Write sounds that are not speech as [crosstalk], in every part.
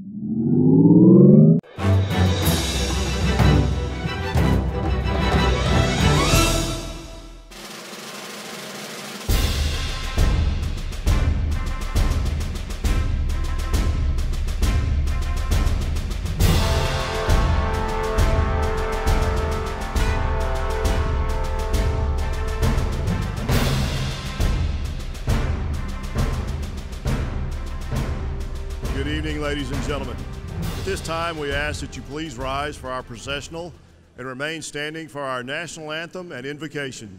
you time, we ask that you please rise for our processional and remain standing for our national anthem and invocation.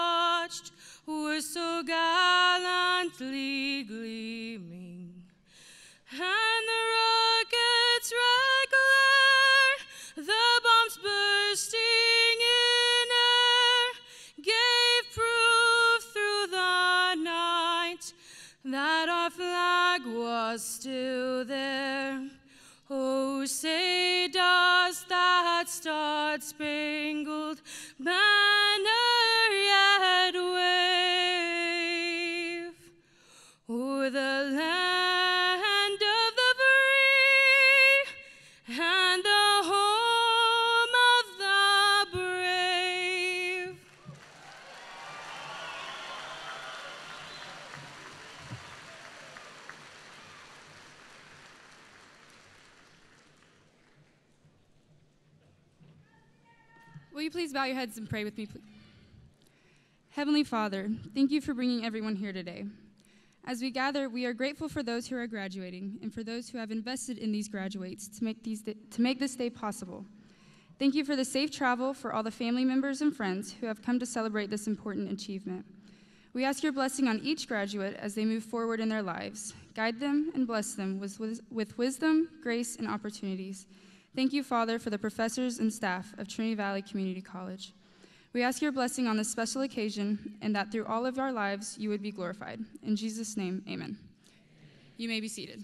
were so gallantly gleaming, and the rockets' red glare, the bombs bursting in air, gave proof through the night that our flag was still there. Oh, say does that star-spangled bow your heads and pray with me, please? Heavenly Father, thank you for bringing everyone here today. As we gather, we are grateful for those who are graduating and for those who have invested in these graduates to make, these to make this day possible. Thank you for the safe travel for all the family members and friends who have come to celebrate this important achievement. We ask your blessing on each graduate as they move forward in their lives. Guide them and bless them with, with wisdom, grace, and opportunities. Thank you, Father, for the professors and staff of Trinity Valley Community College. We ask your blessing on this special occasion and that through all of our lives you would be glorified. In Jesus' name, amen. You may be seated.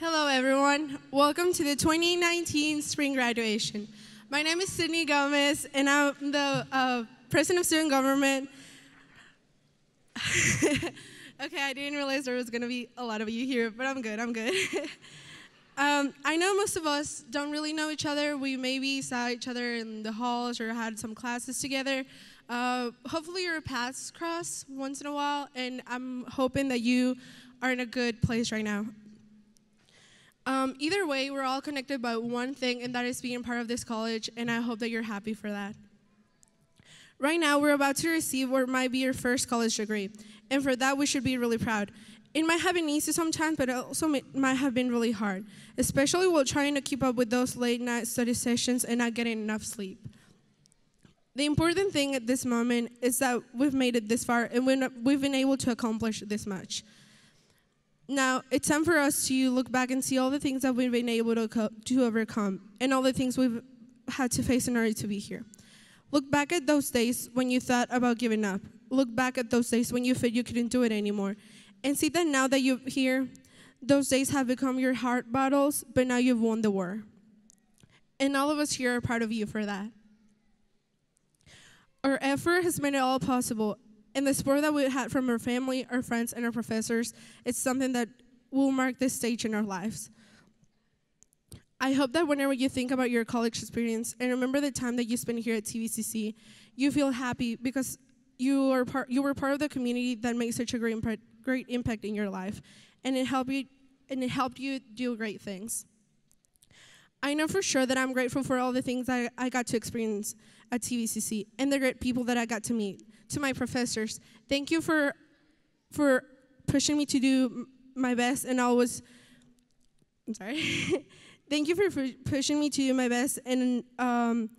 Hello, everyone. Welcome to the 2019 spring graduation. My name is Sydney Gomez, and I'm the uh, president of student government. [laughs] okay, I didn't realize there was going to be a lot of you here, but I'm good. I'm good. [laughs] um, I know most of us don't really know each other. We maybe saw each other in the halls or had some classes together. Uh, hopefully, your paths cross once in a while, and I'm hoping that you are in a good place right now. Um, either way, we're all connected by one thing, and that is being part of this college, and I hope that you're happy for that. Right now, we're about to receive what might be your first college degree, and for that, we should be really proud. It might have been easy sometimes, but it also might have been really hard, especially while trying to keep up with those late night study sessions and not getting enough sleep. The important thing at this moment is that we've made it this far, and we've been able to accomplish this much. Now, it's time for us to look back and see all the things that we've been able to, co- to overcome and all the things we've had to face in order to be here. Look back at those days when you thought about giving up. Look back at those days when you felt you couldn't do it anymore. And see that now that you're here, those days have become your heart battles, but now you've won the war. And all of us here are proud of you for that. Our effort has made it all possible, and the support that we had from our family, our friends, and our professors is something that will mark this stage in our lives. I hope that whenever you think about your college experience and remember the time that you spent here at TVCC, you feel happy because you are part, you were part of the community that made such a great impact, great impact in your life, and it helped you and it helped you do great things. I know for sure that I'm grateful for all the things I, I got to experience at TVCC and the great people that I got to meet. To my professors, thank you for for pushing me to do my best and always. I'm sorry. [laughs] thank you for, pushing me to do my best and um,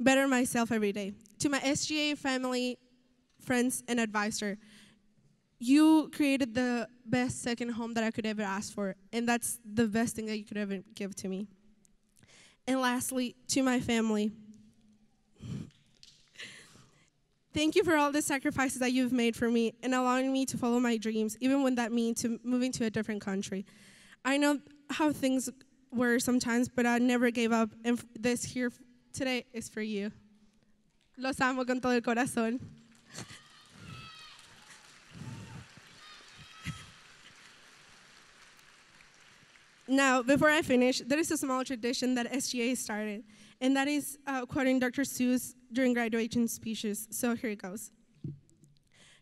better myself every day. To my SGA family, friends, and advisor, you created the best second home that I could ever ask for, and that's the best thing that you could ever give to me. And lastly, to my family, thank you for all the sacrifices that you've made for me and allowing me to follow my dreams, even when that means to moving to a different country. I know how things were sometimes, but I never gave up. And this here today is for you. Los amo con todo el corazón. [laughs] Now, before I finish, there is a small tradition that SGA started, and that is uh, quoting Dr. Seuss during graduation speeches. So here it goes.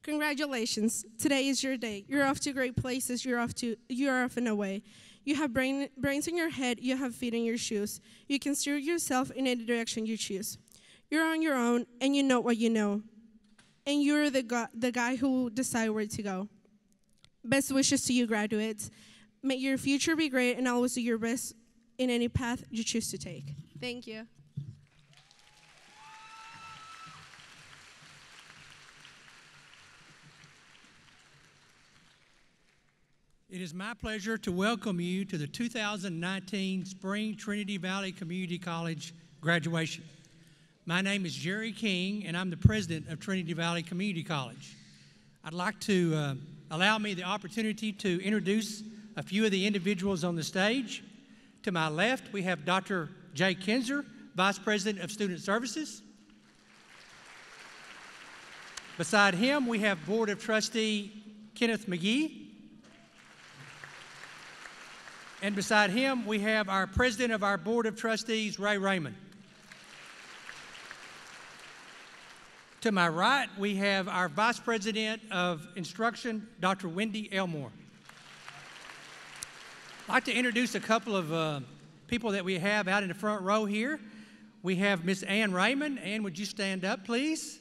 Congratulations. Today is your day. You're off to great places. You're off to you're off and away. You have brain, brains in your head, you have feet in your shoes. You can steer yourself in any direction you choose. You're on your own and you know what you know. And you're the, gu- the guy who will decide where to go. Best wishes to you, graduates. May your future be great and always do your best in any path you choose to take. Thank you. It is my pleasure to welcome you to the 2019 Spring Trinity Valley Community College graduation. My name is Jerry King, and I'm the president of Trinity Valley Community College. I'd like to uh, allow me the opportunity to introduce a few of the individuals on the stage. To my left, we have Dr. Jay Kinzer, Vice President of Student Services. Beside him, we have Board of Trustee Kenneth McGee. And beside him, we have our president of our Board of Trustees, Ray Raymond. To my right, we have our Vice President of Instruction, Dr. Wendy Elmore. I'd like to introduce a couple of uh, people that we have out in the front row here. We have Miss Ann Raymond. Ann, would you stand up, please?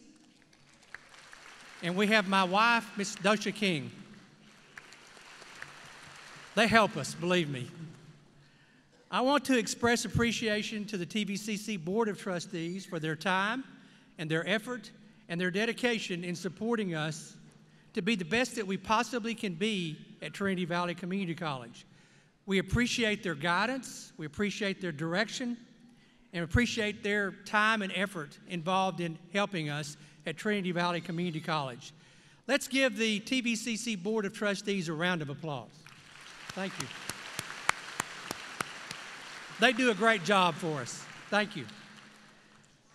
And we have my wife, Miss Dosha King. They help us, believe me. I want to express appreciation to the TVCC Board of Trustees for their time and their effort and their dedication in supporting us to be the best that we possibly can be at Trinity Valley Community College. We appreciate their guidance, we appreciate their direction, and appreciate their time and effort involved in helping us at Trinity Valley Community College. Let's give the TVCC Board of Trustees a round of applause. Thank you. They do a great job for us. Thank you.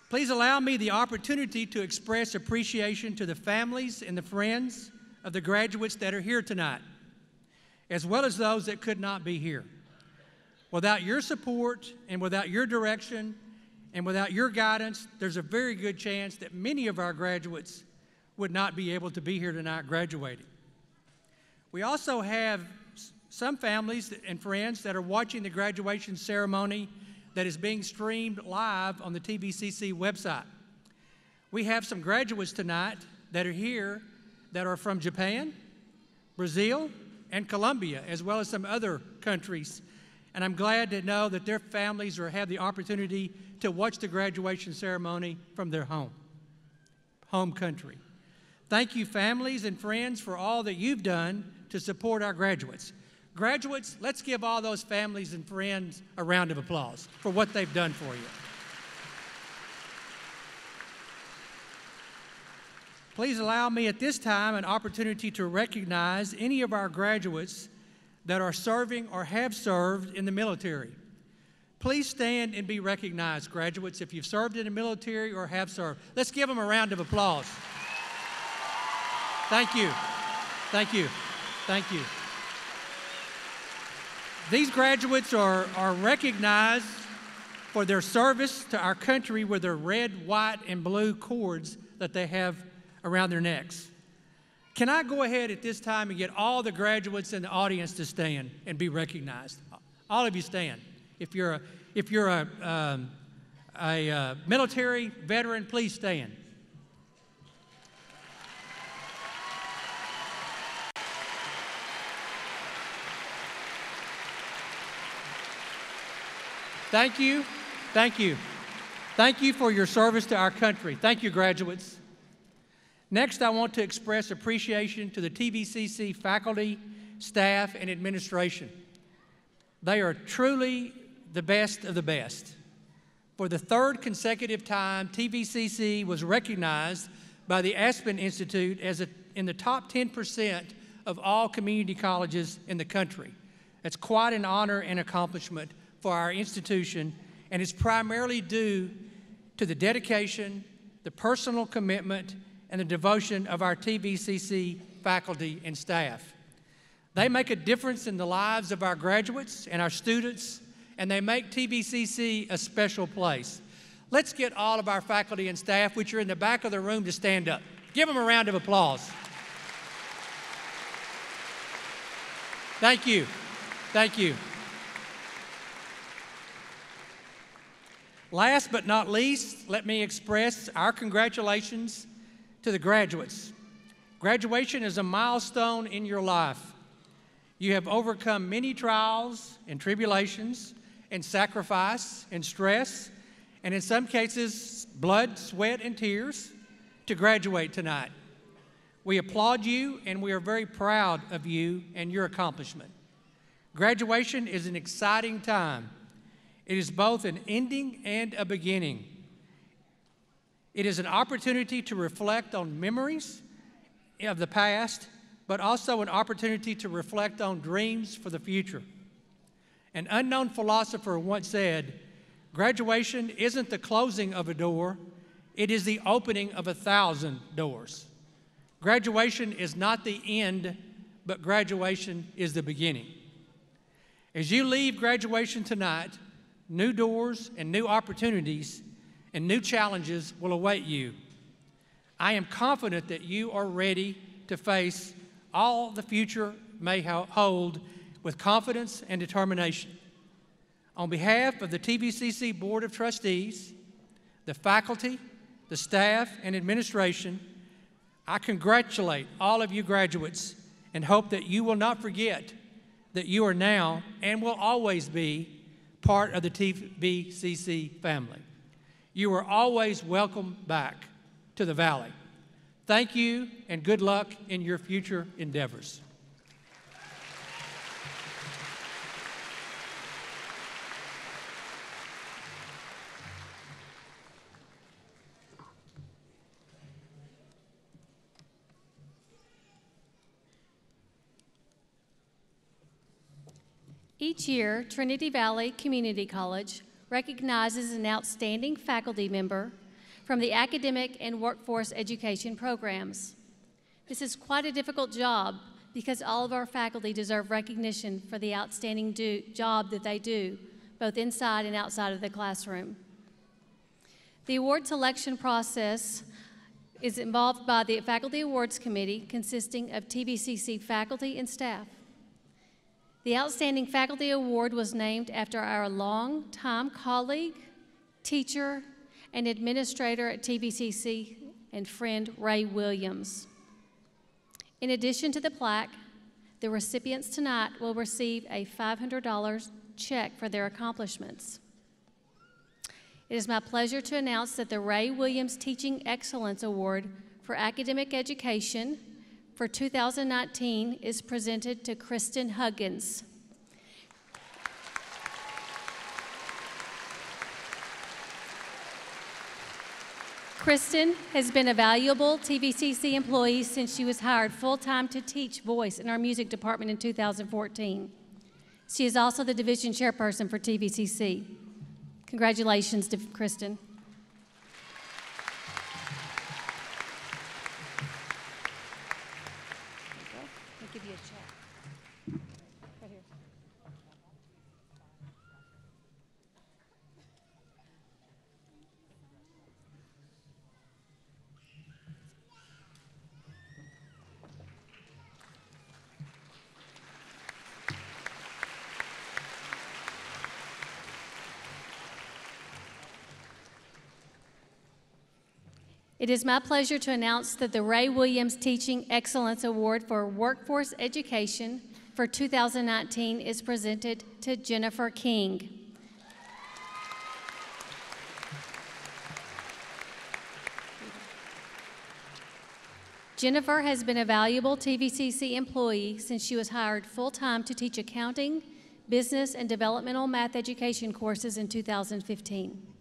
Please allow me the opportunity to express appreciation to the families and the friends of the graduates that are here tonight, as well as those that could not be here. Without your support and without your direction and without your guidance, there's a very good chance that many of our graduates would not be able to be here tonight graduating. We also have some families and friends that are watching the graduation ceremony that is being streamed live on the TVCC website. We have some graduates tonight that are here that are from Japan, Brazil, and Colombia, as well as some other countries. And I'm glad to know that their families are, have the opportunity to watch the graduation ceremony from their home, home country. Thank you, families and friends, for all that you've done to support our graduates. Graduates, let's give all those families and friends a round of applause for what they've done for you. Please allow me at this time an opportunity to recognize any of our graduates that are serving or have served in the military. Please stand and be recognized, graduates, if you've served in the military or have served. Let's give them a round of applause. Thank you. Thank you. Thank you. These graduates are, are recognized for their service to our country with their red, white, and blue cords that they have around their necks. Can I go ahead at this time and get all the graduates in the audience to stand and be recognized? All of you stand. If you're a, if you're a, um, a uh, military veteran, please stand. Thank you. Thank you. Thank you for your service to our country. Thank you, graduates. Next, I want to express appreciation to the TVCC faculty, staff, and administration. They are truly the best of the best. For the third consecutive time, TVCC was recognized by the Aspen Institute as a, in the top 10% of all community colleges in the country. That's quite an honor and accomplishment for our institution, and is primarily due to the dedication, the personal commitment, and the devotion of our TVCC faculty and staff. They make a difference in the lives of our graduates and our students, and they make TVCC a special place. Let's get all of our faculty and staff, which are in the back of the room, to stand up. Give them a round of applause. Thank you. Thank you. Last but not least, let me express our congratulations to the graduates. Graduation is a milestone in your life. You have overcome many trials and tribulations and sacrifice and stress, and in some cases, blood, sweat, and tears to graduate tonight. We applaud you and we are very proud of you and your accomplishment. Graduation is an exciting time. It is both an ending and a beginning. It is an opportunity to reflect on memories of the past, but also an opportunity to reflect on dreams for the future. An unknown philosopher once said, Graduation isn't the closing of a door, it is the opening of a thousand doors. Graduation is not the end, but graduation is the beginning. As you leave graduation tonight, new doors and new opportunities and new challenges will await you. I am confident that you are ready to face all the future may hold with confidence and determination. On behalf of the TVCC Board of Trustees, the faculty, the staff, and administration, I congratulate all of you graduates and hope that you will not forget that you are now and will always be part of the TVCC family. You are always welcome back to the Valley. Thank you and good luck in your future endeavors. Each year, Trinity Valley Community College recognizes an outstanding faculty member from the academic and workforce education programs. This is quite a difficult job because all of our faculty deserve recognition for the outstanding do, job that they do, both inside and outside of the classroom. The award selection process is involved by the Faculty Awards Committee consisting of TVCC faculty and staff. The Outstanding Faculty Award was named after our longtime colleague, teacher, and administrator at TVCC and friend Ray Williams. In addition to the plaque, the recipients tonight will receive a $500 check for their accomplishments. It is my pleasure to announce that the Ray Williams Teaching Excellence Award for Academic Education for 2019 is presented to Kristen Huggins. Kristen has been a valuable TVCC employee since she was hired full time to teach voice in our music department in 2014. She is also the division chairperson for TVCC. Congratulations to Kristen. It is my pleasure to announce that the Ray Williams Teaching Excellence Award for Workforce Education for 2019 is presented to Jennifer King. Jennifer has been a valuable TVCC employee since she was hired full time to teach accounting, business, and developmental math education courses in 2015.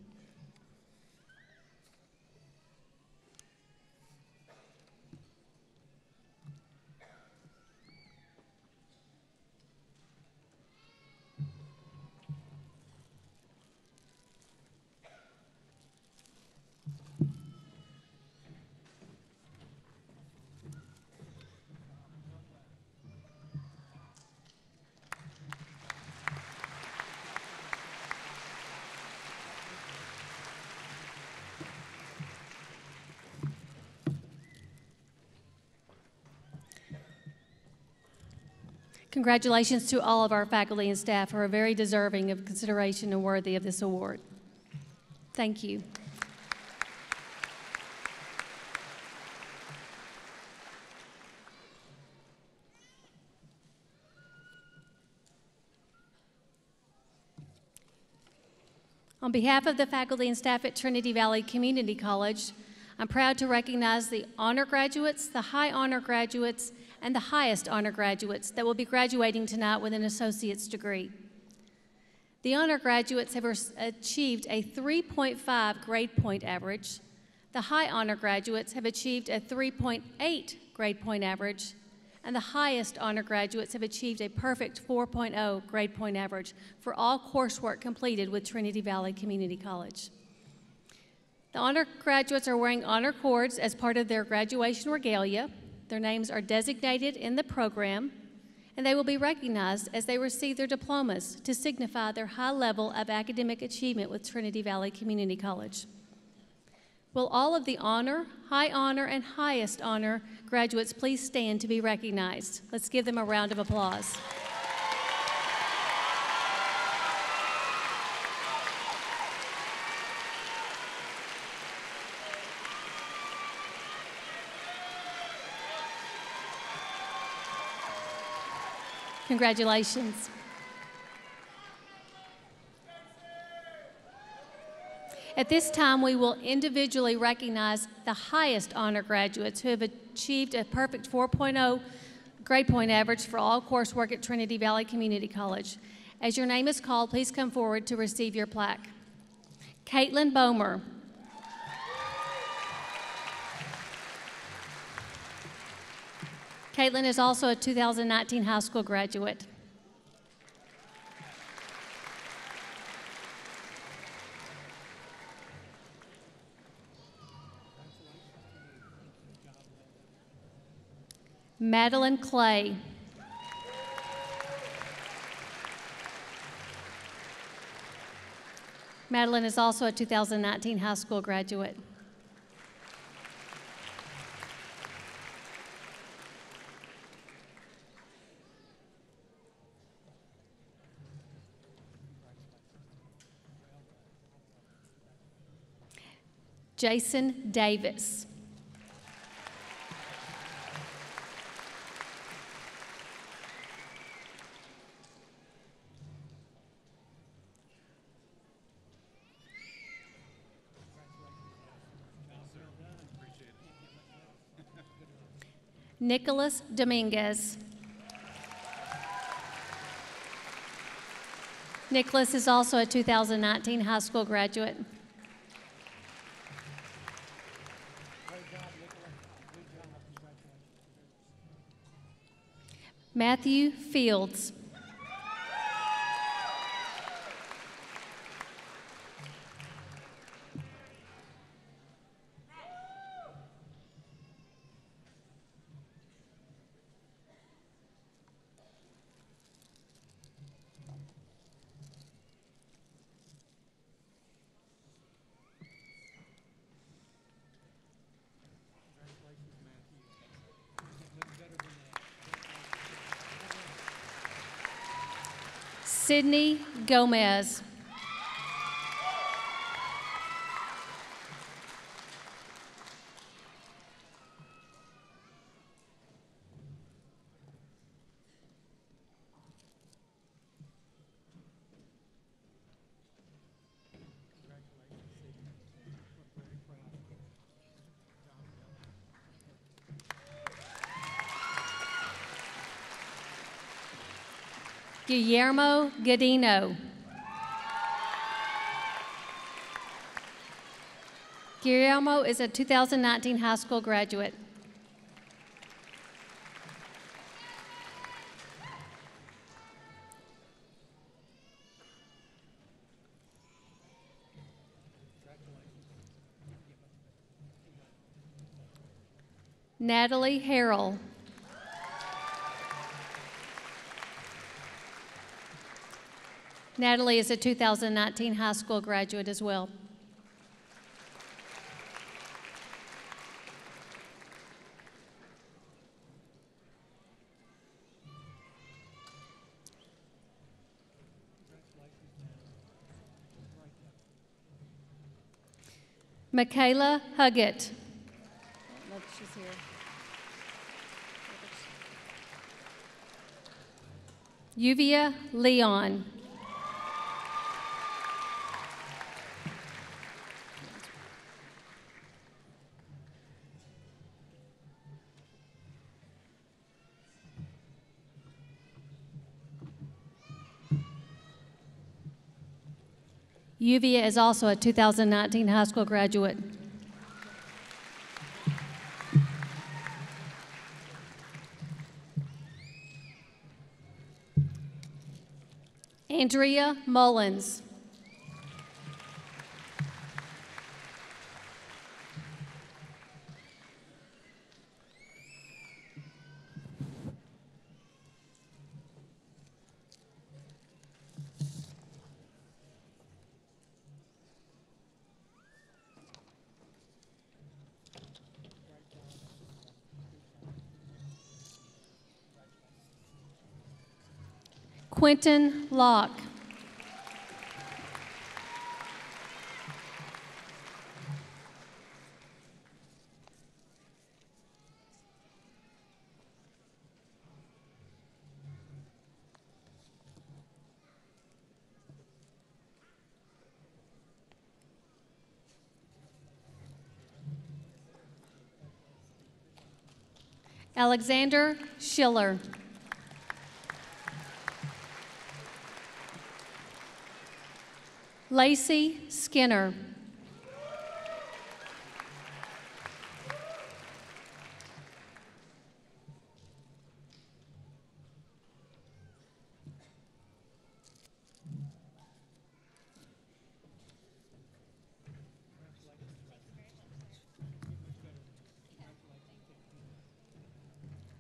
Congratulations to all of our faculty and staff who are very deserving of consideration and worthy of this award. Thank you. On behalf of the faculty and staff at Trinity Valley Community College, I'm proud to recognize the honor graduates, the high honor graduates, and the highest honor graduates that will be graduating tonight with an associate's degree. The honor graduates have achieved a 3.5 grade point average. The high honor graduates have achieved a 3.8 grade point average, and the highest honor graduates have achieved a perfect 4.0 grade point average for all coursework completed with Trinity Valley Community College. The honor graduates are wearing honor cords as part of their graduation regalia. Their names are designated in the program, and they will be recognized as they receive their diplomas to signify their high level of academic achievement with Trinity Valley Community College. Will all of the honor, high honor, and highest honor graduates please stand to be recognized? Let's give them a round of applause. Congratulations. At this time, we will individually recognize the highest honor graduates who have achieved a perfect 4.0 grade point average for all coursework at Trinity Valley Community College. As your name is called, please come forward to receive your plaque. Caitlin Bomer. Caitlin is also a 2019 high school graduate. Madeline Clay. Madeline is also a 2019 high school graduate. Jason Davis. Nicholas Dominguez. Nicholas is also a 2019 high school graduate. Matthew Fields. Sydney Gomez. Guillermo Godino. Guillermo is a 2019 high school graduate. Natalie Harrell. Natalie is a 2019 high school graduate as well. Michaela Huggett. Look, she's here. Yuvia Leon. Uvia is also a 2019 high school graduate. Andrea Mullins. Quentin Locke. Alexander Schiller. Lacey Skinner.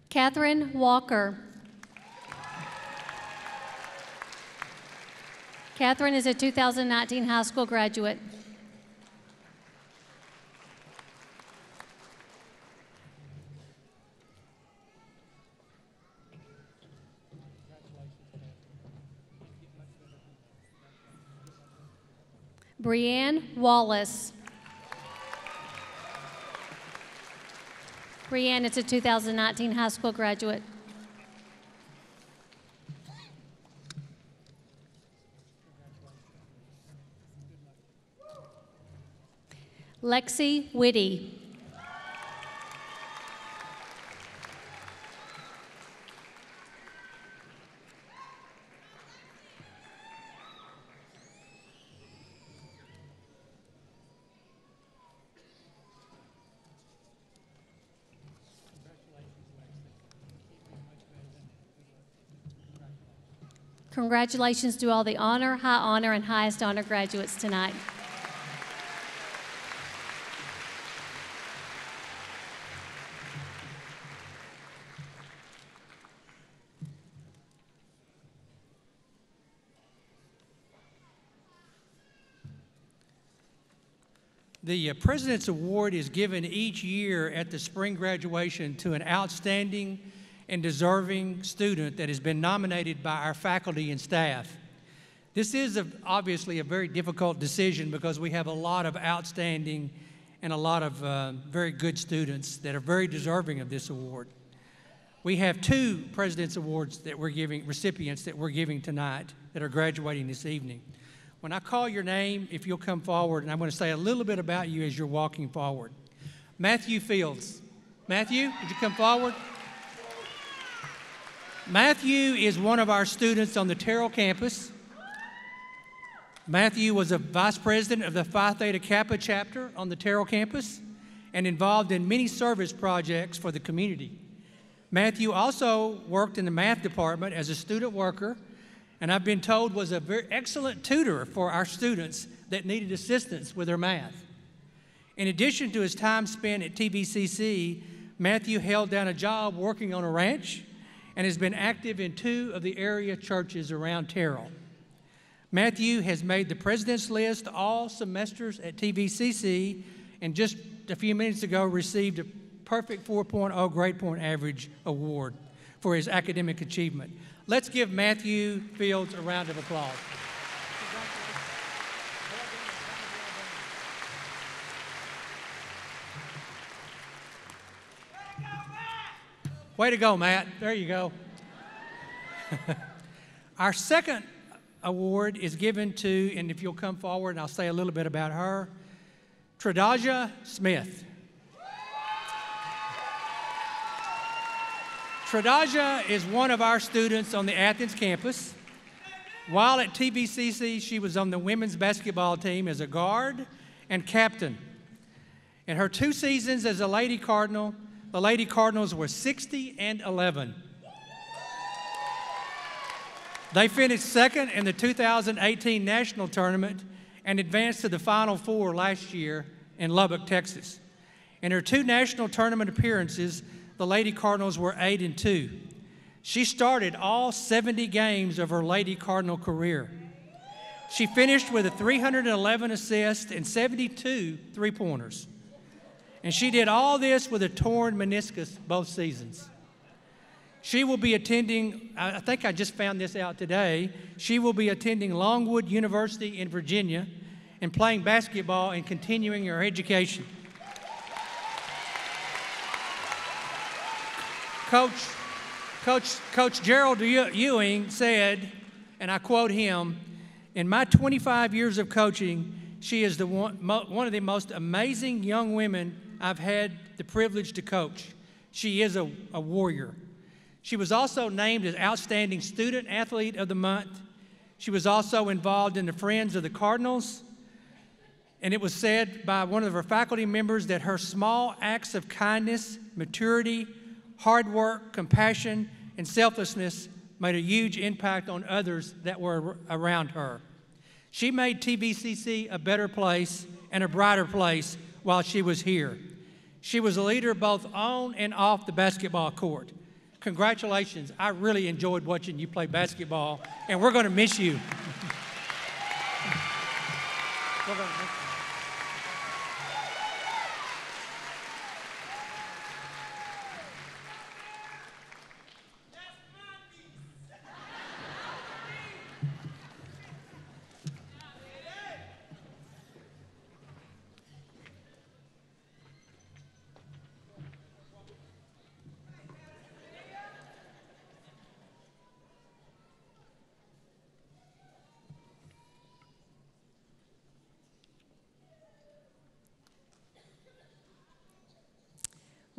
Catherine Walker. Catherine is a 2019 high school graduate. Brianne Wallace. Brianne is a 2019 high school graduate. Lexi Whitty. Congratulations to all the honor, high honor, and highest honor graduates tonight. The uh, President's Award is given each year at the spring graduation to an outstanding and deserving student that has been nominated by our faculty and staff. This is a, obviously a very difficult decision because we have a lot of outstanding and a lot of uh, very good students that are very deserving of this award. We have two President's Awards that we're giving, recipients that we're giving tonight that are graduating this evening. When I call your name, if you'll come forward, and I'm going to say a little bit about you as you're walking forward. Matthew Fields. Matthew, would you come forward? Matthew is one of our students on the Terrell campus. Matthew was a vice president of the Phi Theta Kappa chapter on the Terrell campus and involved in many service projects for the community. Matthew also worked in the math department as a student worker and I've been told was a very excellent tutor for our students that needed assistance with their math. In addition to his time spent at TVCC, Matthew held down a job working on a ranch and has been active in two of the area churches around Terrell. Matthew has made the president's list all semesters at TVCC and just a few minutes ago received a perfect 4.0 grade point average award for his academic achievement. Let's give Matthew Fields a round of applause. Way to go, Matt. There you go. [laughs] Our second award is given to, and if you'll come forward, and I'll say a little bit about her, Tradaja Smith. Tradaja is one of our students on the Athens campus. While at TVCC, she was on the women's basketball team as a guard and captain. In her two seasons as a Lady Cardinal, the Lady Cardinals were 60 and 11. They finished second in the 2018 national tournament and advanced to the Final Four last year in Lubbock, Texas. In her two national tournament appearances, the Lady Cardinals were 8 and 2. She started all 70 games of her Lady Cardinal career. She finished with a 311 assists and 72 three pointers. And she did all this with a torn meniscus both seasons. She will be attending, I think I just found this out today. She will be attending Longwood University in Virginia and playing basketball and continuing her education. Coach, Coach, Coach Gerald Ewing said, and I quote him, in my 25 years of coaching, she is the one, one of the most amazing young women I've had the privilege to coach. She is a, a warrior. She was also named as Outstanding Student Athlete of the Month. She was also involved in the Friends of the Cardinals. And it was said by one of her faculty members that her small acts of kindness, maturity, hard work, compassion, and selflessness made a huge impact on others that were around her. She made TVCC a better place and a brighter place while she was here. She was a leader both on and off the basketball court. Congratulations. I really enjoyed watching you play basketball, and we're going to miss you.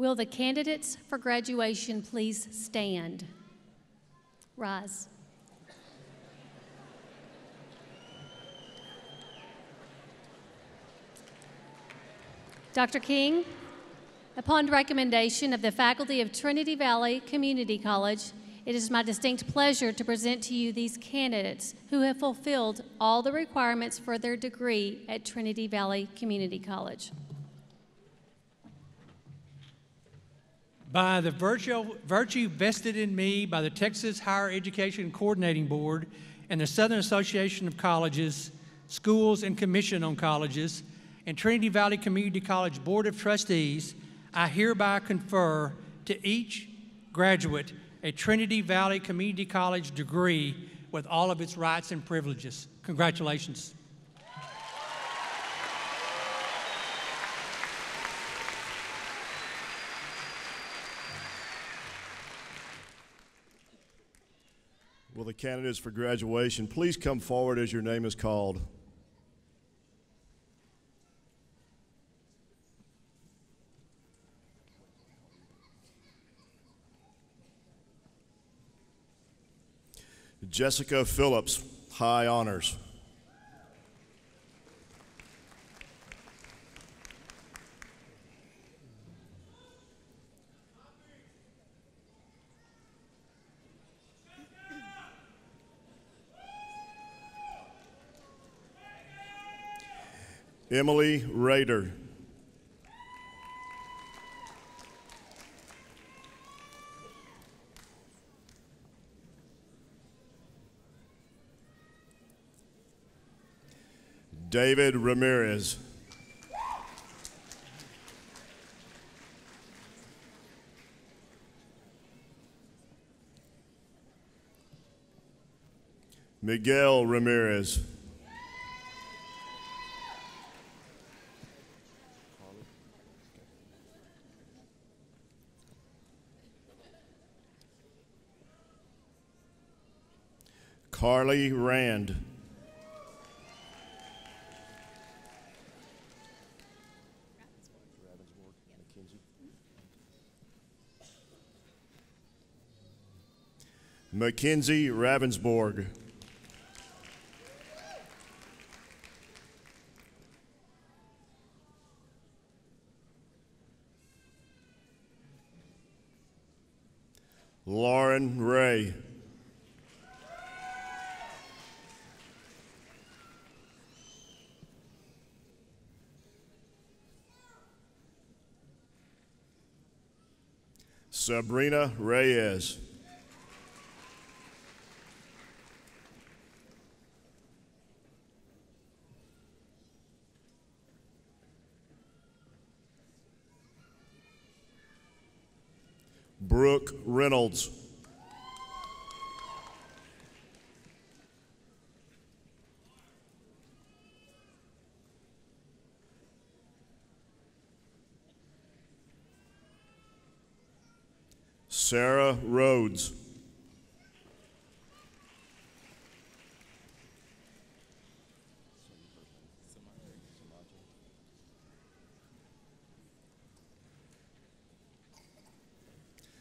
Will the candidates for graduation please stand? Rise. Dr. King, upon recommendation of the faculty of Trinity Valley Community College, it is my distinct pleasure to present to you these candidates who have fulfilled all the requirements for their degree at Trinity Valley Community College. By the virtue, virtue vested in me by the Texas Higher Education Coordinating Board and the Southern Association of Colleges, Schools, and Commission on Colleges, and Trinity Valley Community College Board of Trustees, I hereby confer to each graduate a Trinity Valley Community College degree with all of its rights and privileges. Congratulations. Will the candidates for graduation please come forward as your name is called? Jessica Phillips, High Honors. Emily Rader. David Ramirez. Miguel Ramirez. Carly Rand. Mackenzie Ravensborg. Lauren Ray. Sabrina Reyes. Brooke Reynolds. Sarah Rhodes.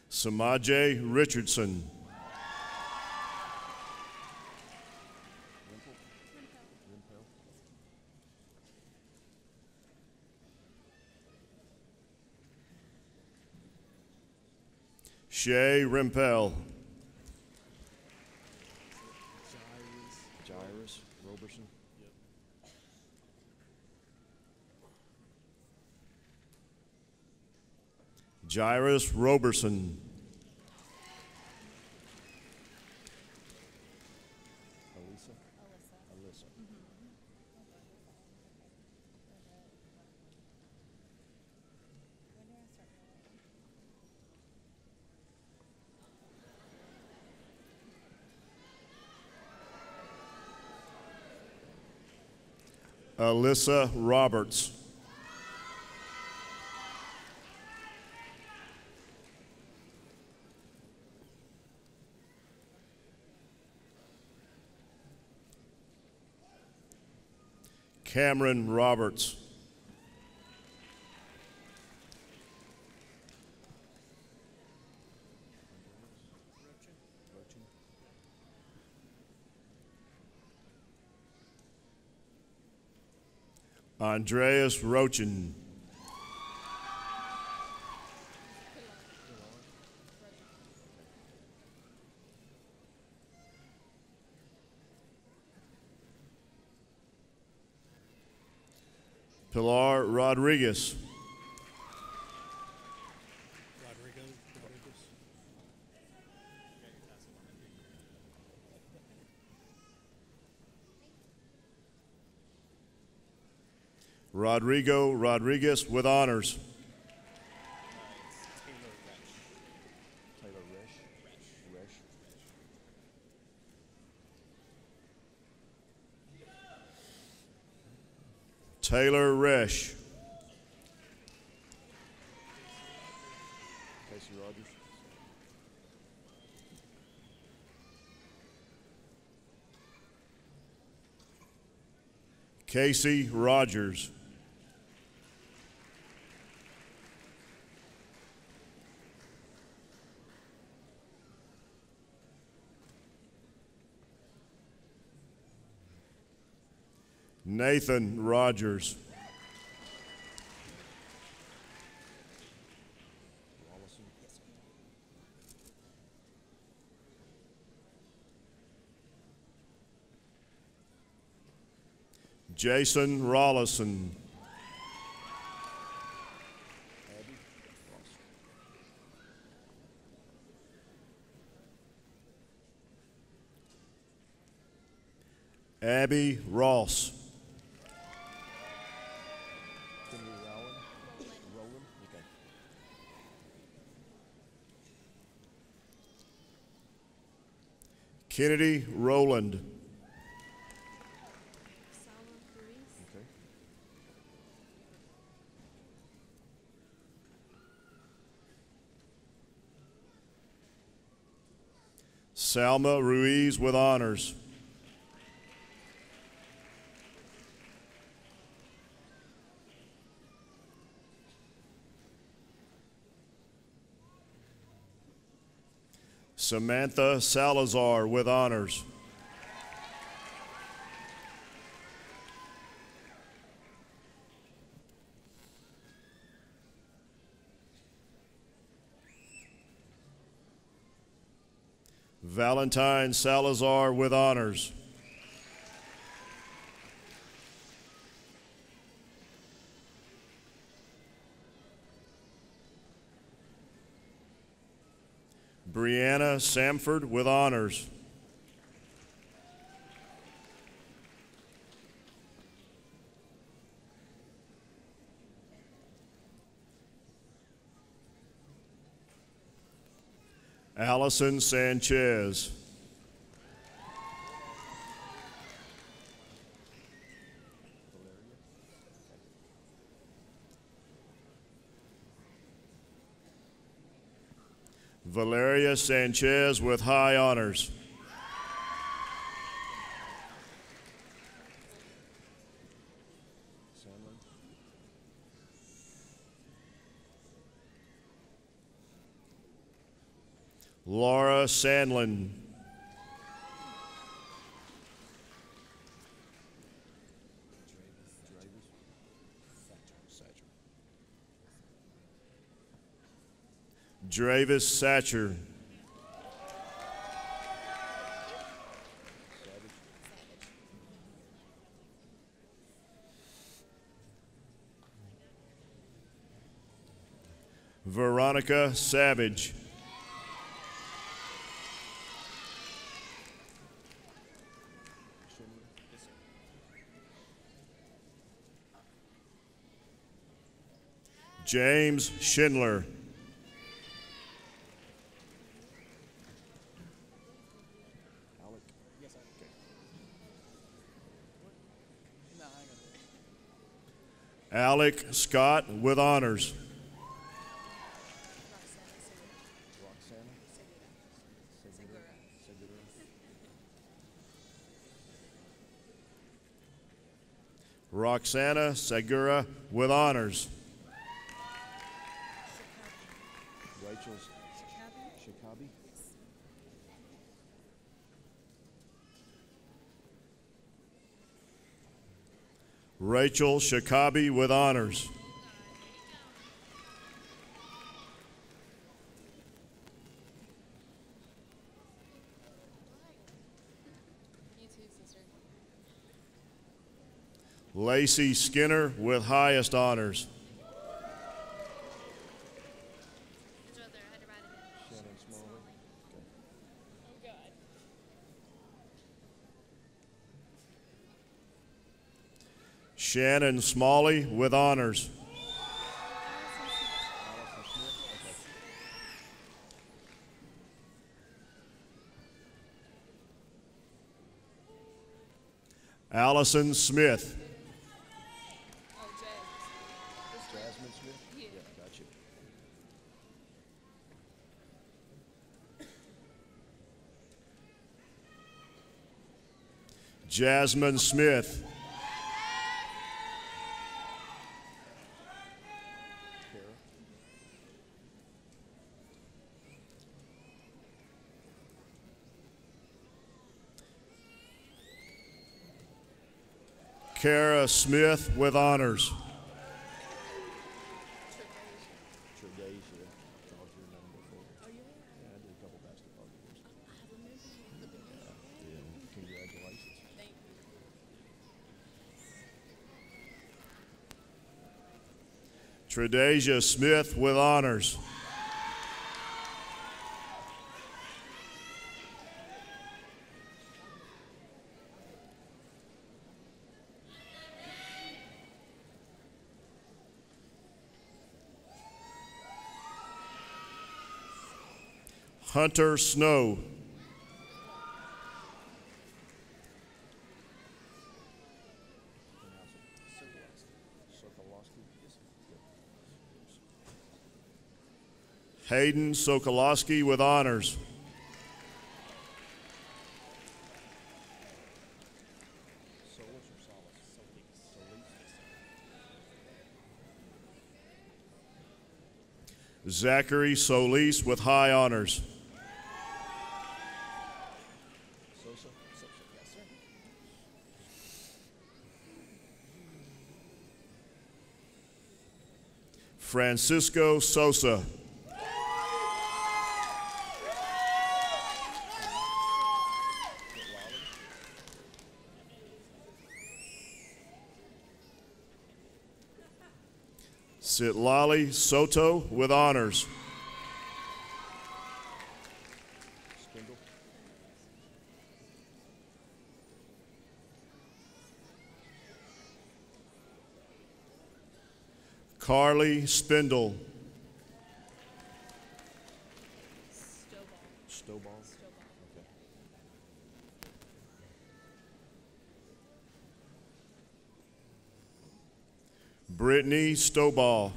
Samaje Richardson. Shay Rimpel. Jairus Roberson. Jairus Roberson. Elisa. Alyssa. Alyssa Roberts. Cameron Roberts. Andreas Rochen. Pilar Rodriguez. Rodrigo Rodriguez with honors. Taylor Resch. Resch. Taylor Resch. Casey Rogers. Casey Rogers. Nathan Rogers. Jason Rollison. Abby Ross. Abby Ross. Kennedy Rowan. Roland. Okay. Kennedy Rowland. Salma Ruiz with honors. Samantha Salazar with honors. Valentine Salazar with honors. Brianna Samford with honors. Allison Sanchez. Valeria Sanchez with high honors. Laura Sandlin. Dravis Satcher. Veronica Savage. James Schindler. Alec. Yes, okay. Alec Scott with honors. Roxana. Segura. With honors. Rachel's. Rachel Shikabi with honors. Lacey Skinner with highest honors. Shannon Smalley. Shannon Smalley with honors. Allison Smith. Jasmine Smith. Yeah. Jasmine Smith. Kara. Kara Smith with honors. Tredasia. Smith with name before. Oh, yeah? Yeah, I did a couple basketball games. Yeah. Yeah. Congratulations. Tredasia Smith with honors. Hunter Snow. Hayden Sokolowski with honors. Zachary Solis with high honors. Sosa? Sosa, yes, sir. Francisco Sosa. Sitlali Soto with honors. Spindle. Carly Spindle. Stowball. Okay. Brittany Stoball.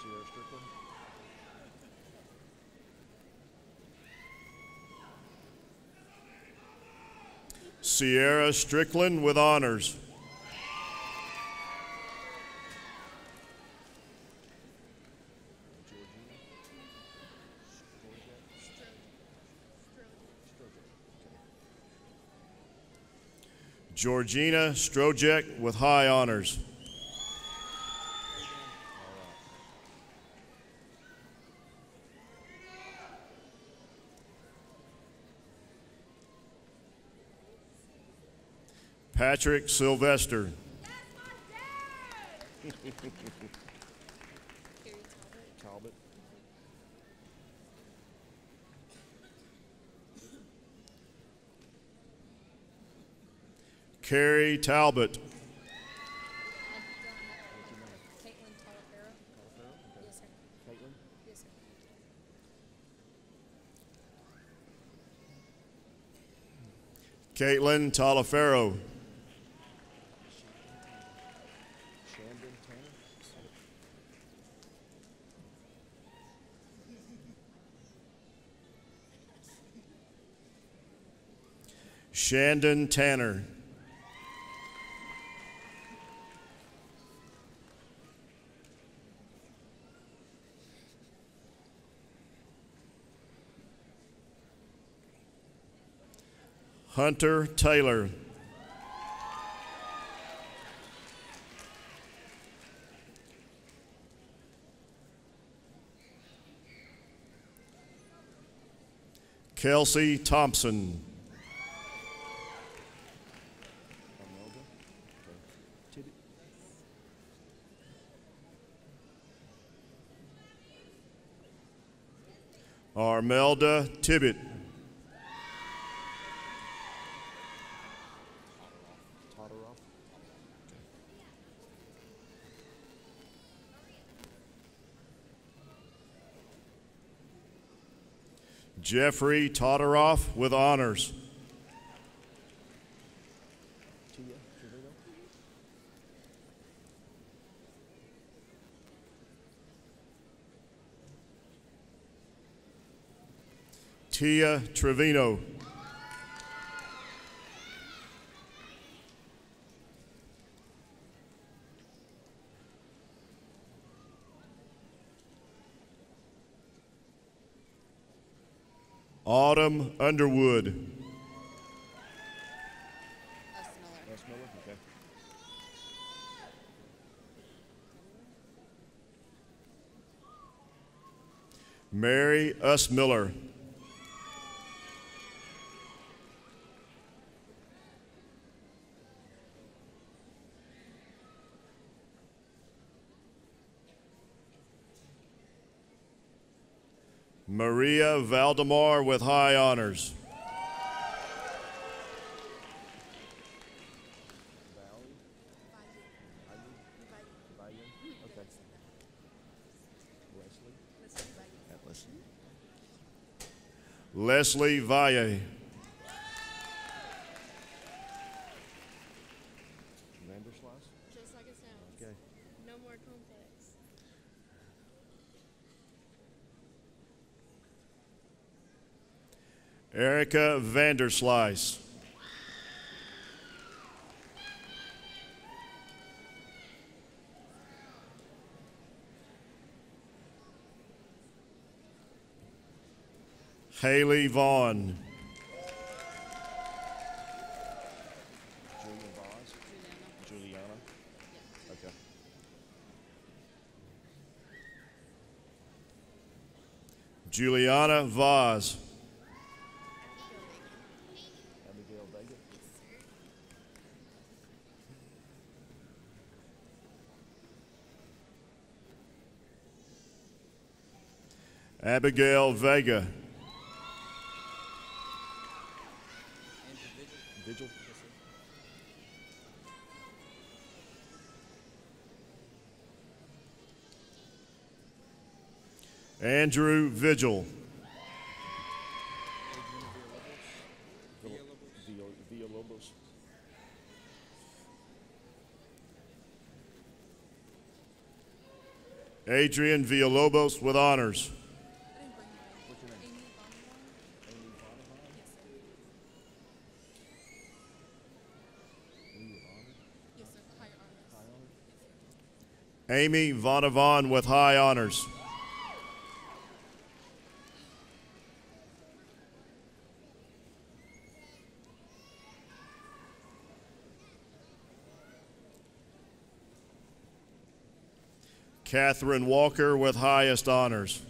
Sierra Strickland. Sierra Strickland with honors. Georgina Strojek with high honors. Patrick Sylvester. [laughs] Talbot. Carrie Talbot. Caitlin Talafero. Shandon Tanner. Hunter Taylor. Kelsey Thompson. Armelda. Okay. Jeffrey Todoroff with honors. Tia Trevino. Autumn Underwood. Mary S. Miller. Maria Valdemar with high honors. Leslie Valle. Vanderslice. Just like it sounds. Okay. No more complex. Erica Vanderslice. Haley Vaughn. Juliana Vaz. Abigail Vega? Abigail Vega. Andrew Vigil. Adrian Villalobos with honors. Amy Vonavon with high honors. Catherine Walker with highest honors.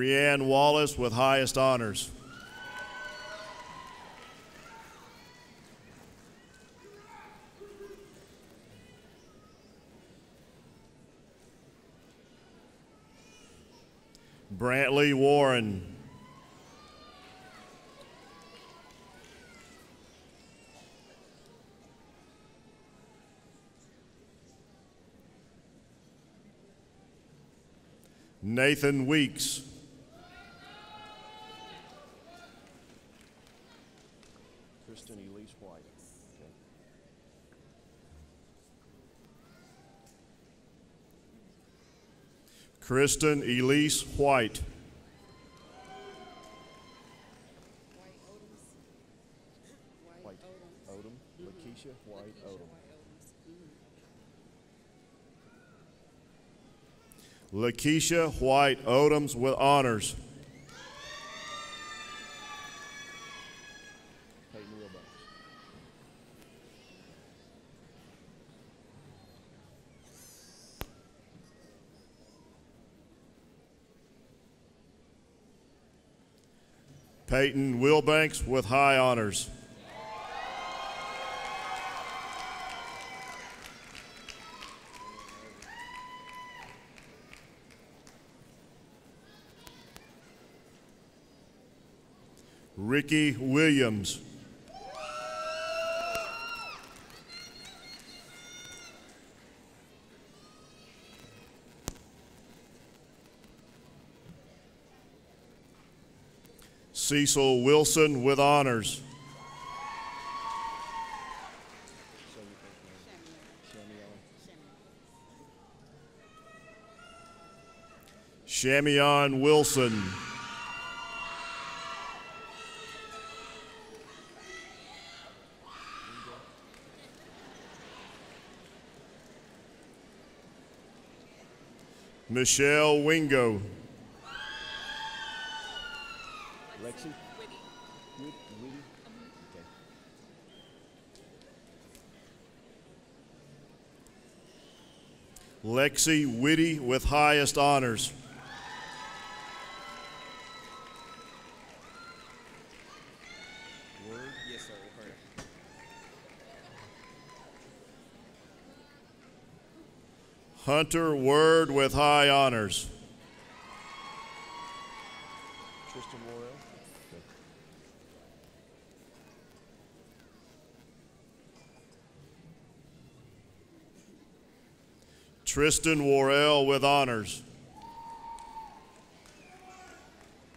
Brianne Wallace with highest honors. Brantley Warren. Nathan Weeks. Kristen Elise White? Okay. Kristen Elise White. Lakeisha White Odoms with honors. Peyton Wilbanks? Peyton Wilbanks with high honors. Ricky Williams. Cecil Wilson with honors. Shamion Wilson. Michelle Wingo. Lexi? Witty. Okay. Lexi Whitty with highest honors. Word? Yes, sir. Word. Hunter Word with high honors. Tristan Worrell with honors.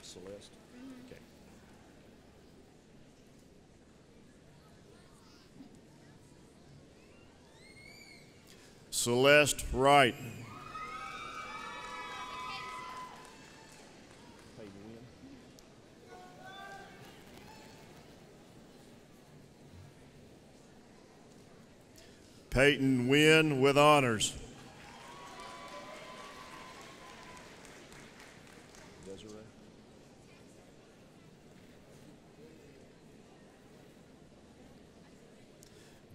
Celeste. Okay. Celeste Wright. Peyton Wynn with honors.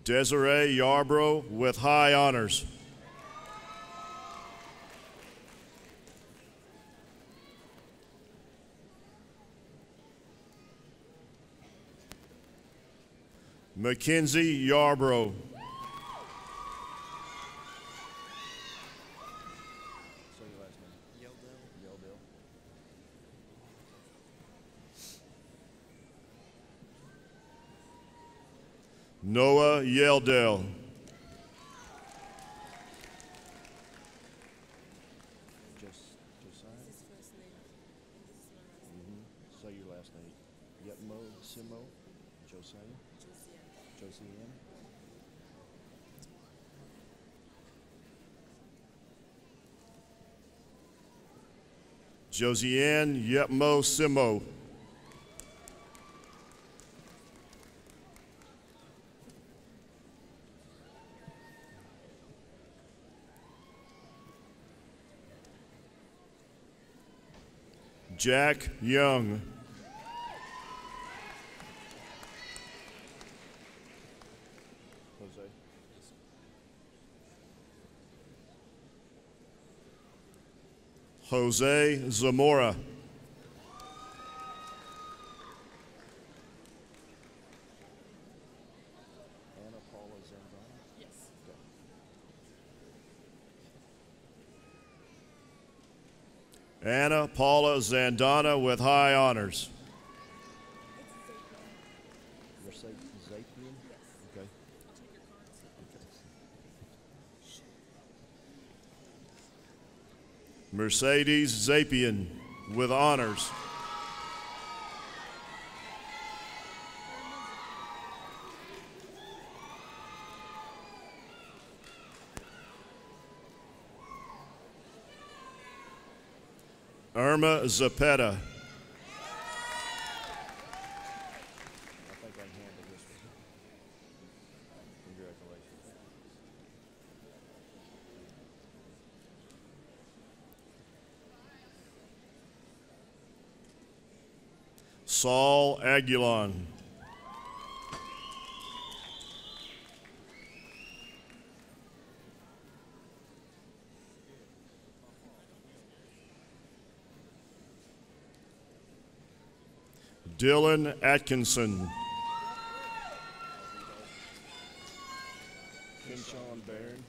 Desiree Yarbrough with high honors. Mackenzie Yarbrough. Say your last name. Yeldell. Yeldell. Noah Yeldell. Just, Josiah. Mm-hmm. Say your last name. Yetmo, Simo, Josiah. Josiane. Josiane Yepmo Simo. Jack Young. Jose. Zamora. Zandana with high honors. Mercedes Zapian. With honors. Irma Zapeta. I think I can handle this one. Congratulations. Saul Aguilon. Dylan Atkinson. Kinshawn Barron.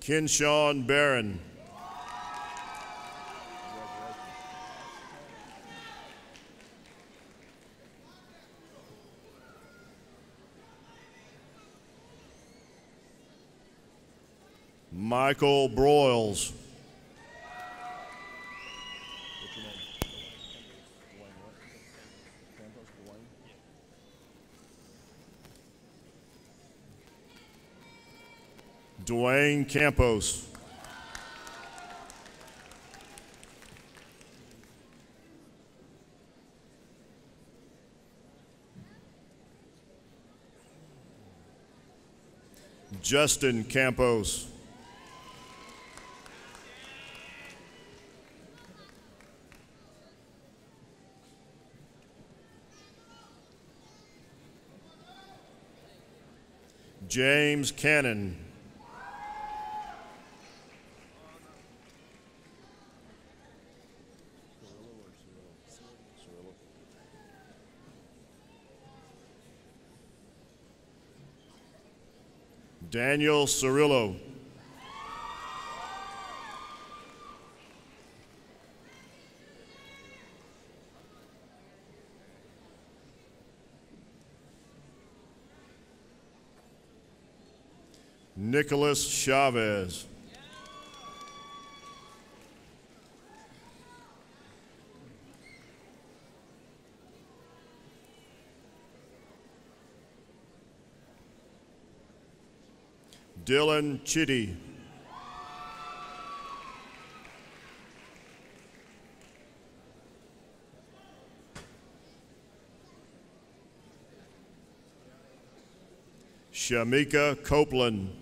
Kinshawn Barron. Michael Broyles. Dwayne Campos. Justin Campos. James Cannon. Daniel Cirillo. Nicholas Chavez. Dylan Chitty. Shamika Copeland.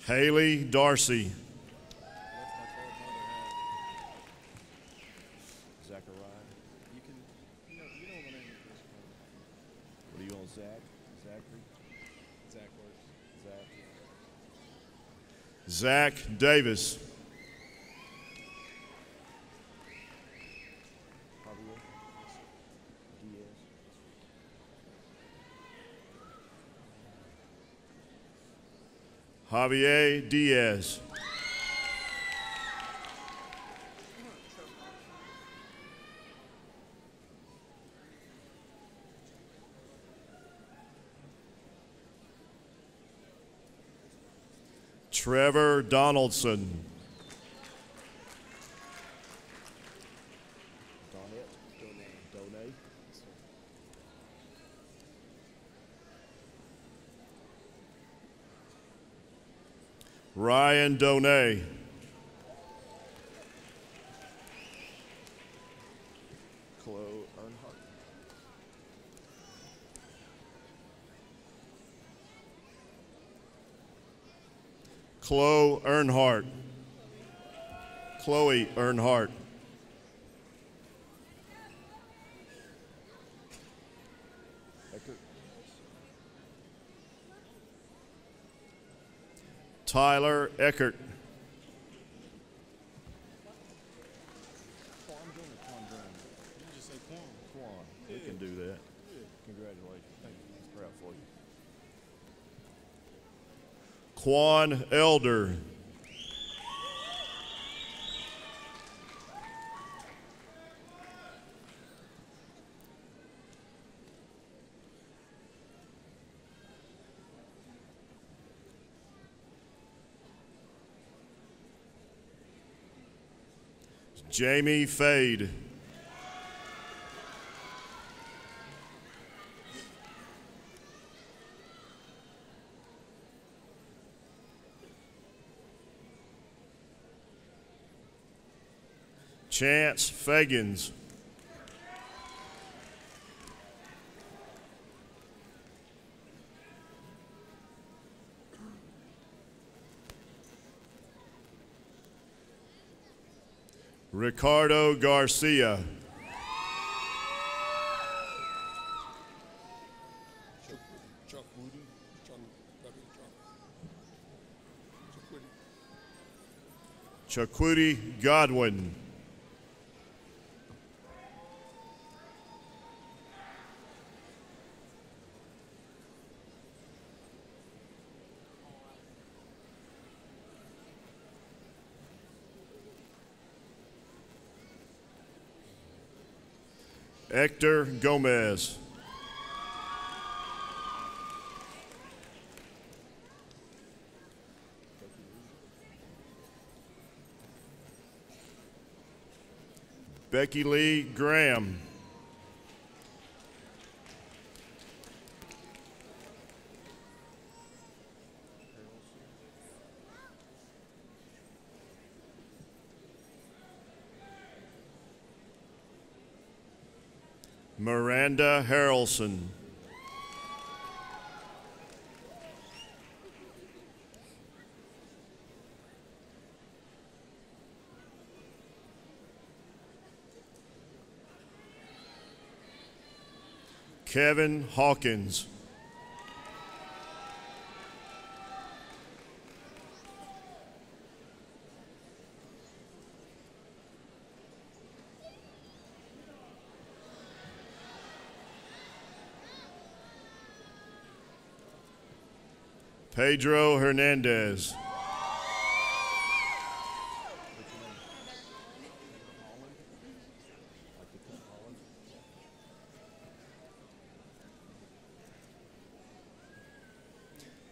you on, Zach? Zachary? Zach works. Zach. Zach Davis. Javier? Diaz. Javier Diaz. Trevor Donaldson. Ryan Donay. Chloe Earnhardt. Chloe Earnhardt. Quan. Eckert. We can do that. Congratulations. Quan Elder. Jamie Fade. Chance Fagans. Ricardo Garcia. Chaquity Godwin. Hector Gomez. Becky Lee Graham. Miranda Harrelson. Kevin Hawkins. Pedro Hernandez.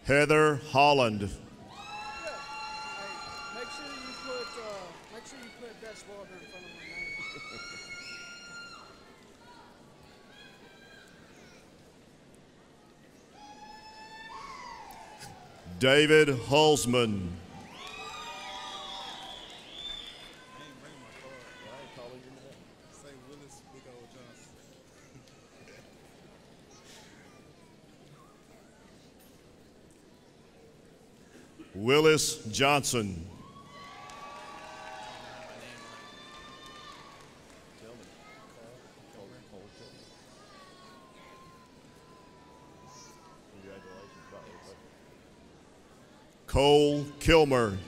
Heather Holland. Make sure you put, uh, make sure you put Best Walker in front of my name. David Hulsman. St. Willis, Johnson. Willis Johnson. Cole Kilmer.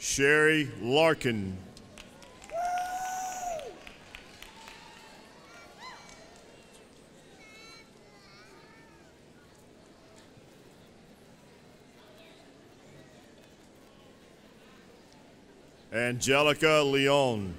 Sherry Larkin. Angelica Leon.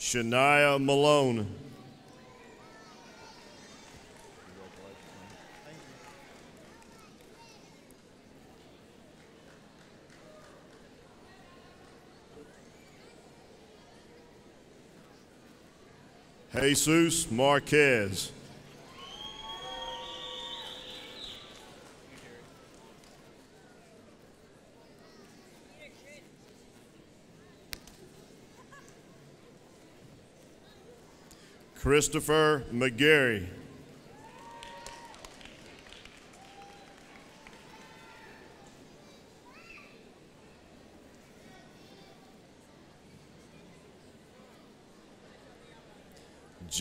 Shania Malone. Jesus Marquez. Christopher McGarry.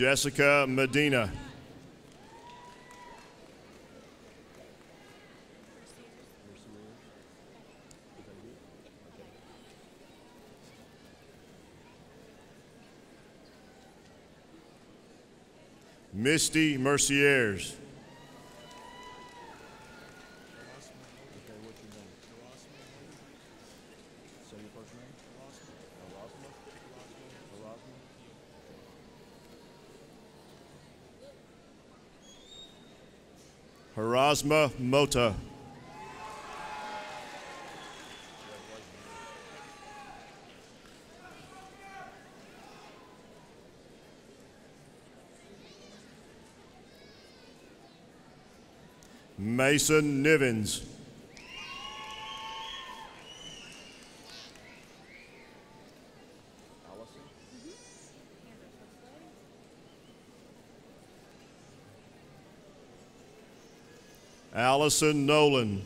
Jessica Medina. Misty Merciers. Harasma Mota. Mason Nivens. Allison Nolan.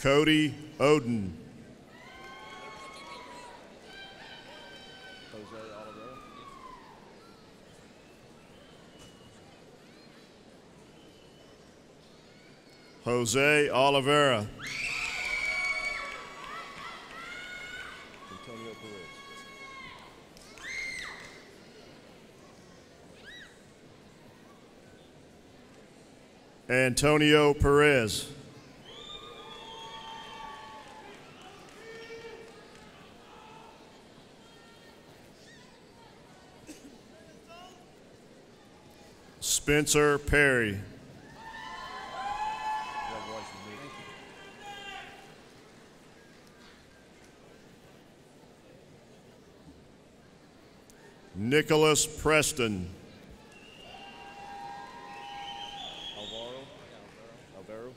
Cody Oden. Jose Oliveira. Antonio Perez. Antonio Perez. Spencer Perry. Congratulations, Nick. Nicholas Preston. Alvaro. Alvaro.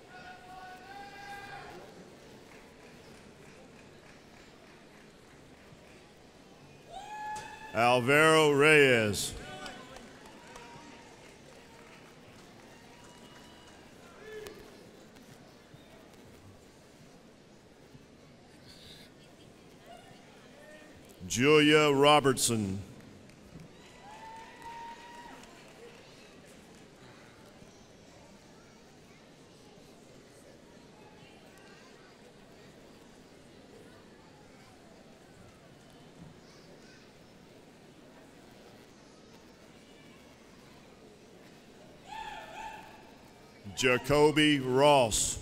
Alvaro Reyes. Julia Robertson. Jacoby Ross.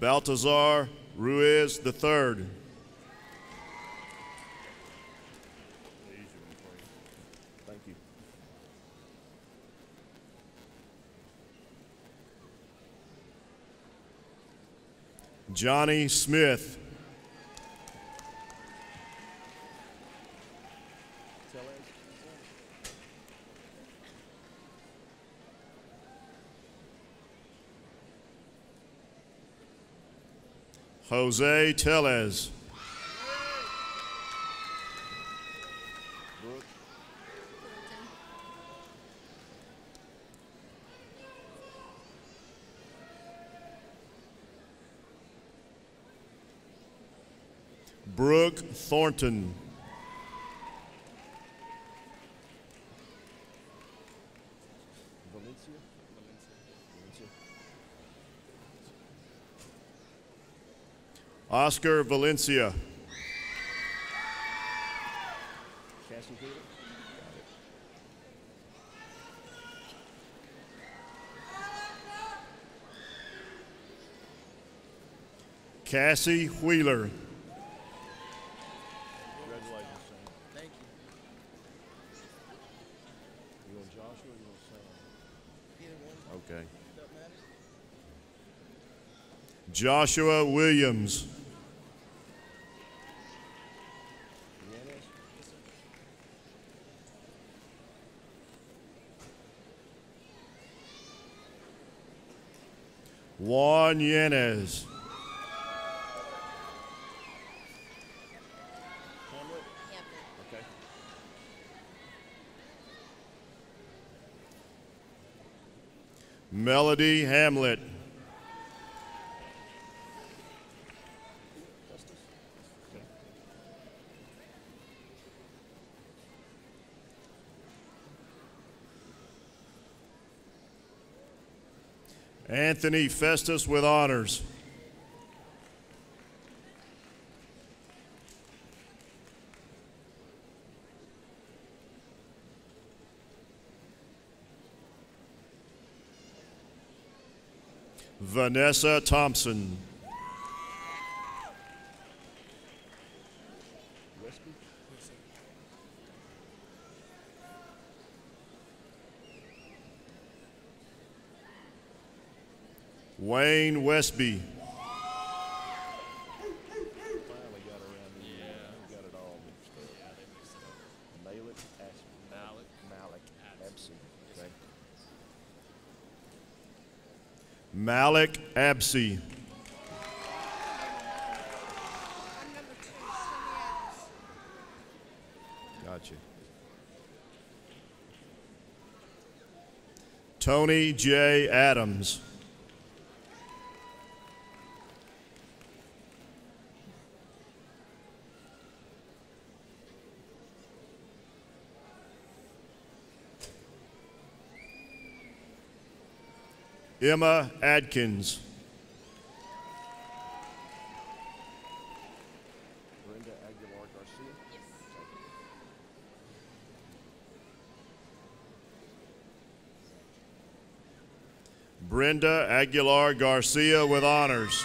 Baltazar? The third, Ruiz III. Thank Johnny Smith. Jose Tellez. Brooke, Brooke Thornton. Oscar Valencia. Cassie Wheeler. Congratulations, Sam. Thank you. You want Joshua or you want Sam? Either one. Okay. Joshua Williams. Juan? Okay. Melody Hamlet. Anthony Festus with honors. Vanessa Thompson. Westby? Wayne Westby. Finally got around to yeah. Got it all mixed up. Yeah, they mixed it Westby. Malik Absey. Gotcha. Tony J. Adams. Emma Adkins. Brenda Aguilar Garcia. Yes. Brenda Aguilar Garcia with honors.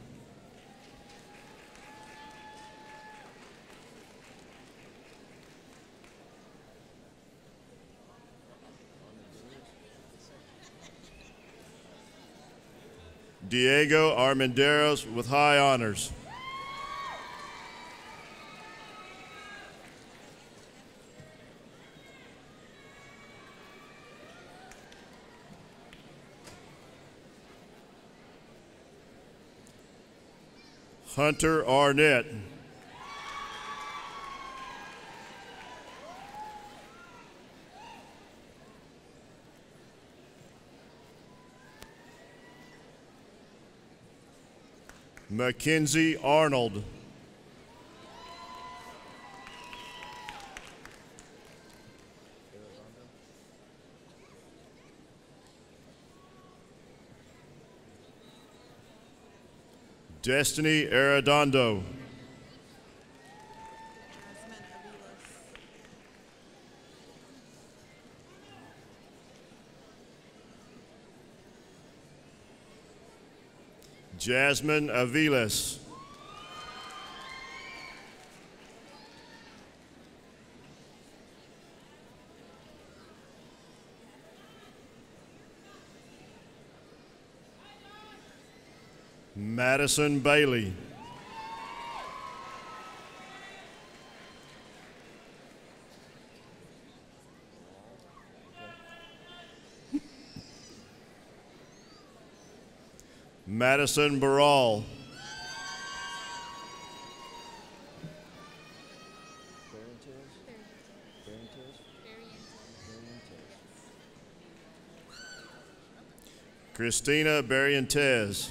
Diego Armenderos with high honors. Hunter Arnett. Mackenzie Arnold. Destiny Arredondo. Jasmine Aviles. Madison Bailey. Madison Barral. Christina Barrientez.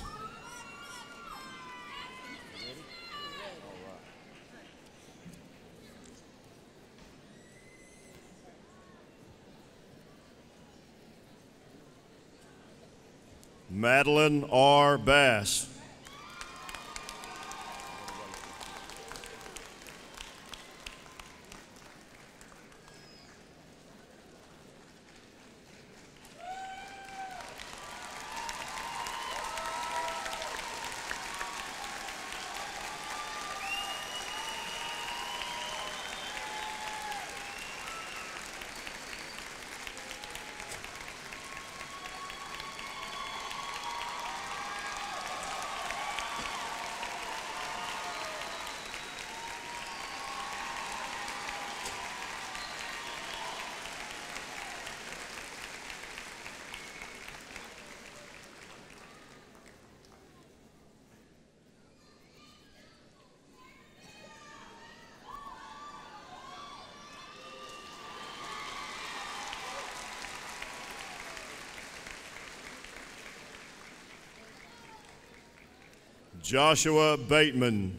Madeline R. Bass. Joshua Bateman.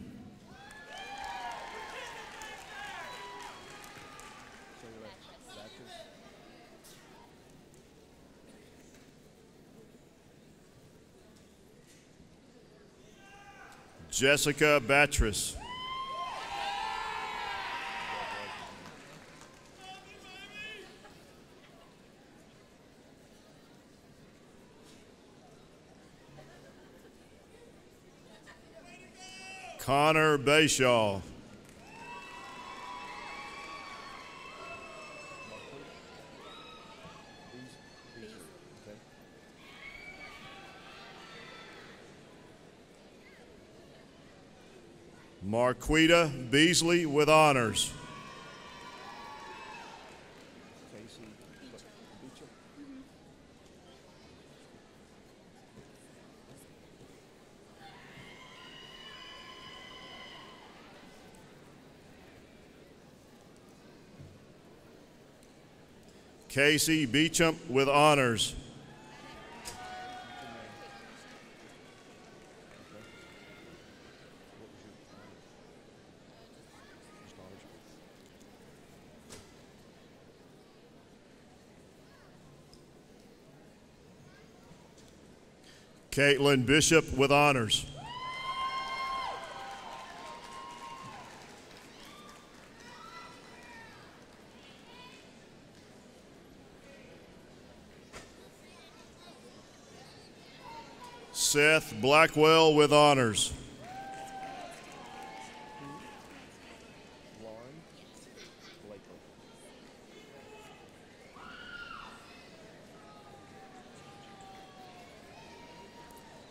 Jessica Batris. Connor Bayshaw. Marquita Beasley with honors. Casey Beecham with honors. Caitlin Bishop with honors. Blackwell with honors.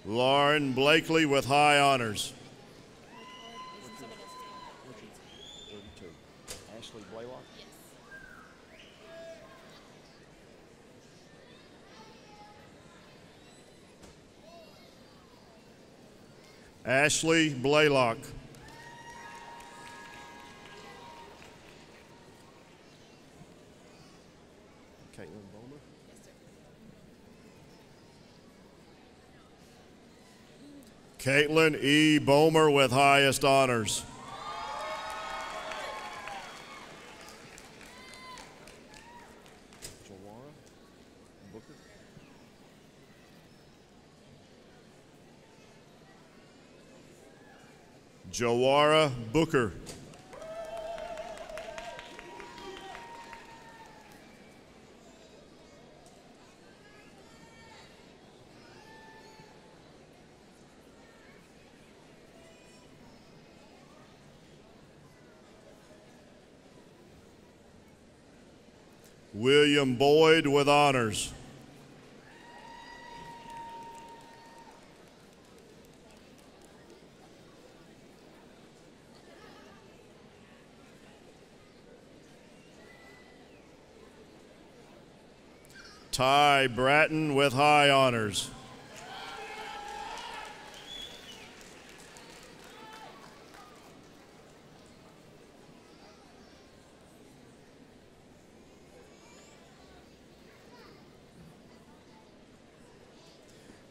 Lauren Blakely. With high honors. 32. Ashley Blaylock. Ashley Blaylock. Caitlin E. Bomer with highest honors. Jawara Booker. Jawara Booker. William Boyd with honors. Ty Bratton with high honors.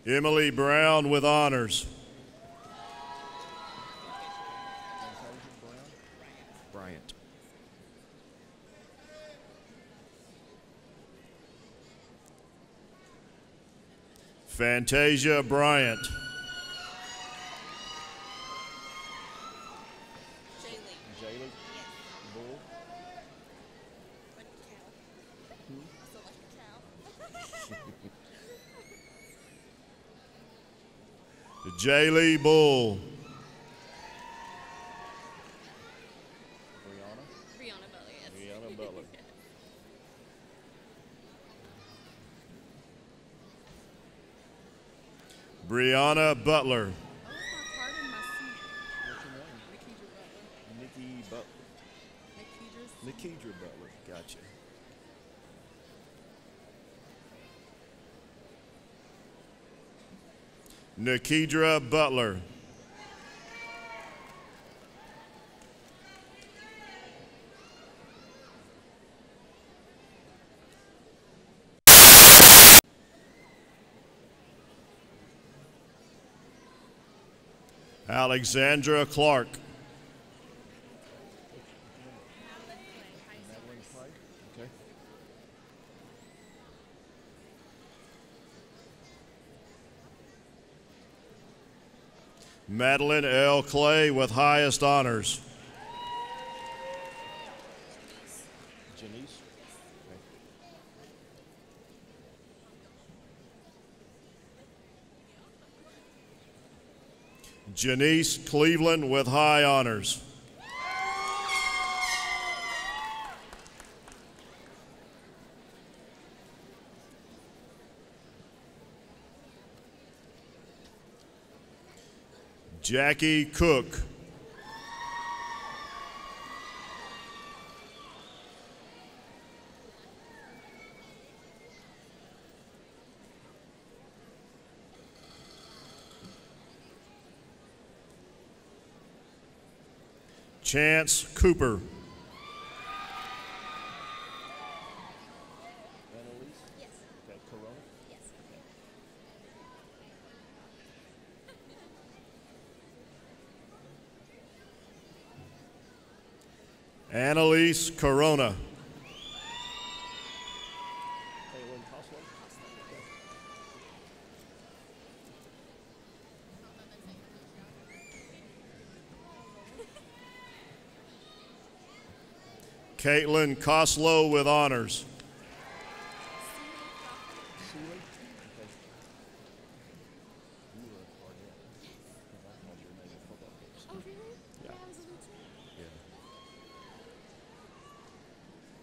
Emily Brown with honors. Bryant. Fantasia Bryant. Jaylee Bull. Jaylee Bull. Brianna. Brianna Butler, yes. Brianna Butler. Brianna Butler. Butler. Nikedra Butler. Gotcha. Nikedra Butler. Alexandra Clark. Madeline L. Clay with highest honors. Janice Cleveland with high honors. Jackie Cook. Chance Cooper. Annalise. Corona. Caitlin Coslow with honors.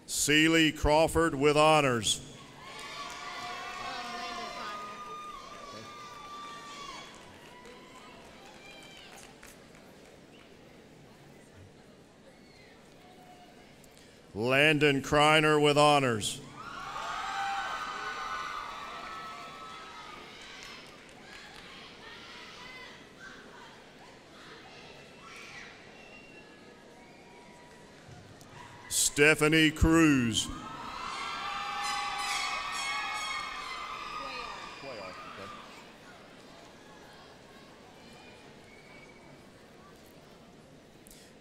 Seeley Crawford with honors. Landon Kreiner with honors. Stephanie Cruz.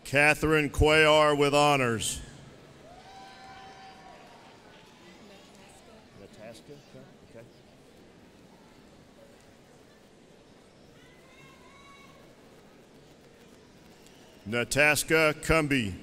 Catherine Cuellar with honors. Natasca, okay, okay. Natasca Cumby.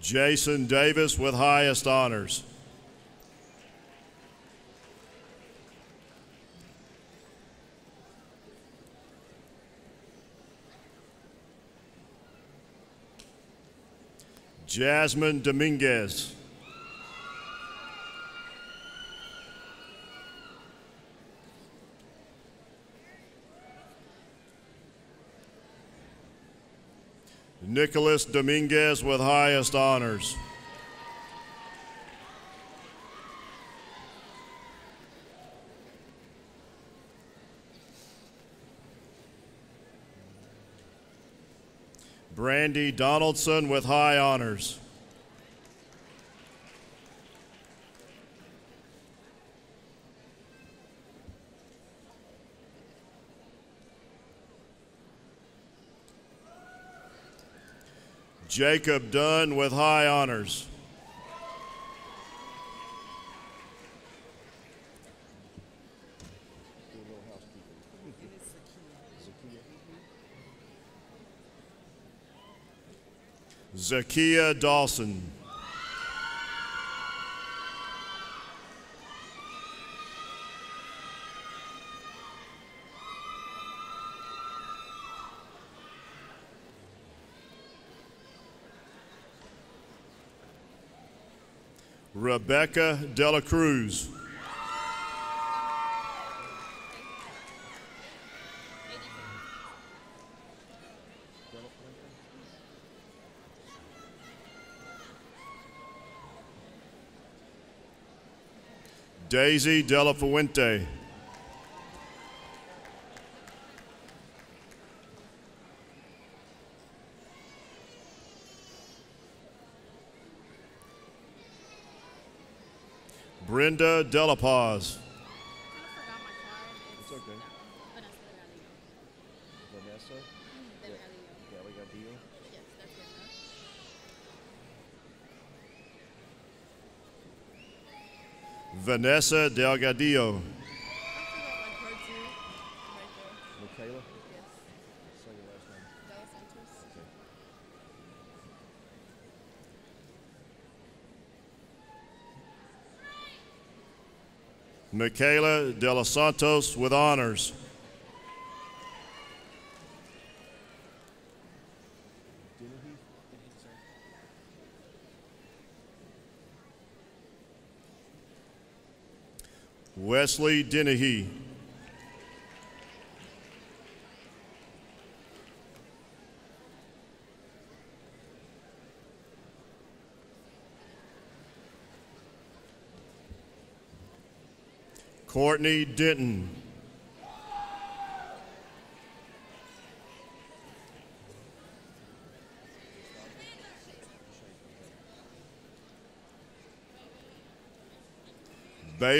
Jason Davis with highest honors. Jasmine Dominguez. Nicholas Dominguez with highest honors. Brandy Donaldson with high honors. Jacob Dunn with high honors. Zakia Dawson. Rebecca Dela Cruz. Daisy Dela Fuente. Brenda Delapaz. It's okay. Vanessa? Delgadillo? Vanessa Delgadillo. Michaela? Say your last name. Delgadillo. Michaela De Los Santos with honors. Wesley Dennehy. Courtney Denton.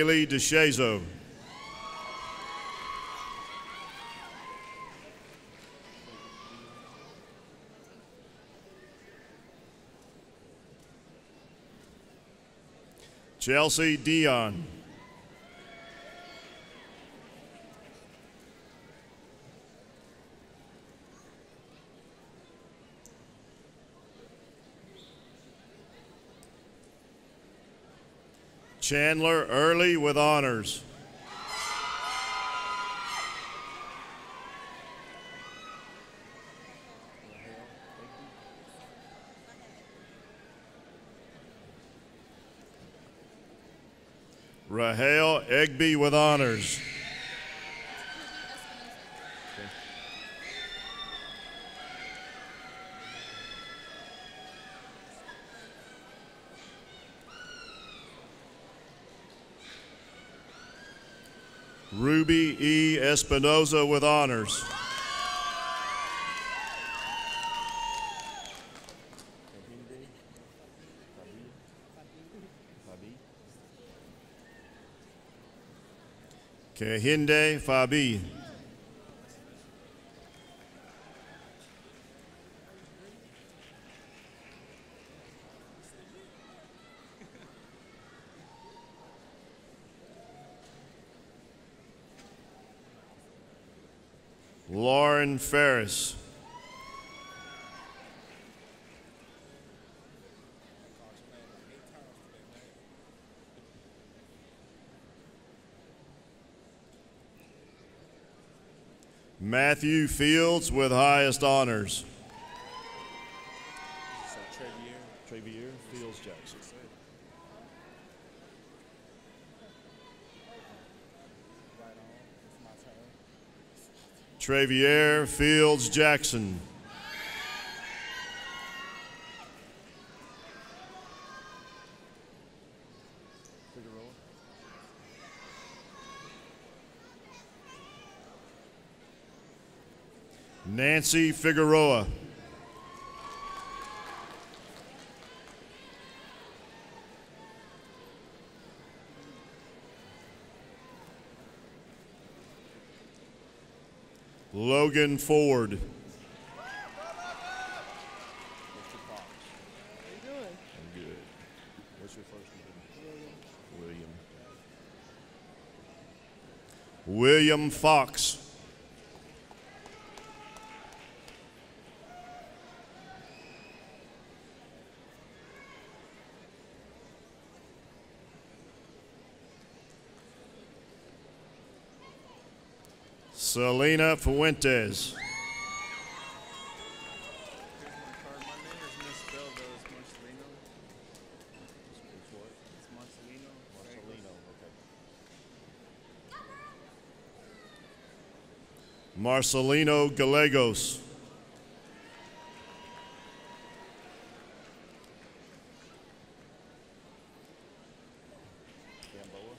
Bailey DeShazo. Chelsea Dion. Chandler Early with honors. Rahel Egby with honors. Ruby E. Espinoza with honors. Kehinde Fabi. Matthew Fields with highest honors. So Trevier, Trevier Fields Jackson. Trevier Fields Jackson. Nancy Figueroa. Logan Ford. Mr. Fox. How you doing? I'm good. What's your name? William. William Fox. Selena Fuentes. Marcelino Gallegos. Gamboa.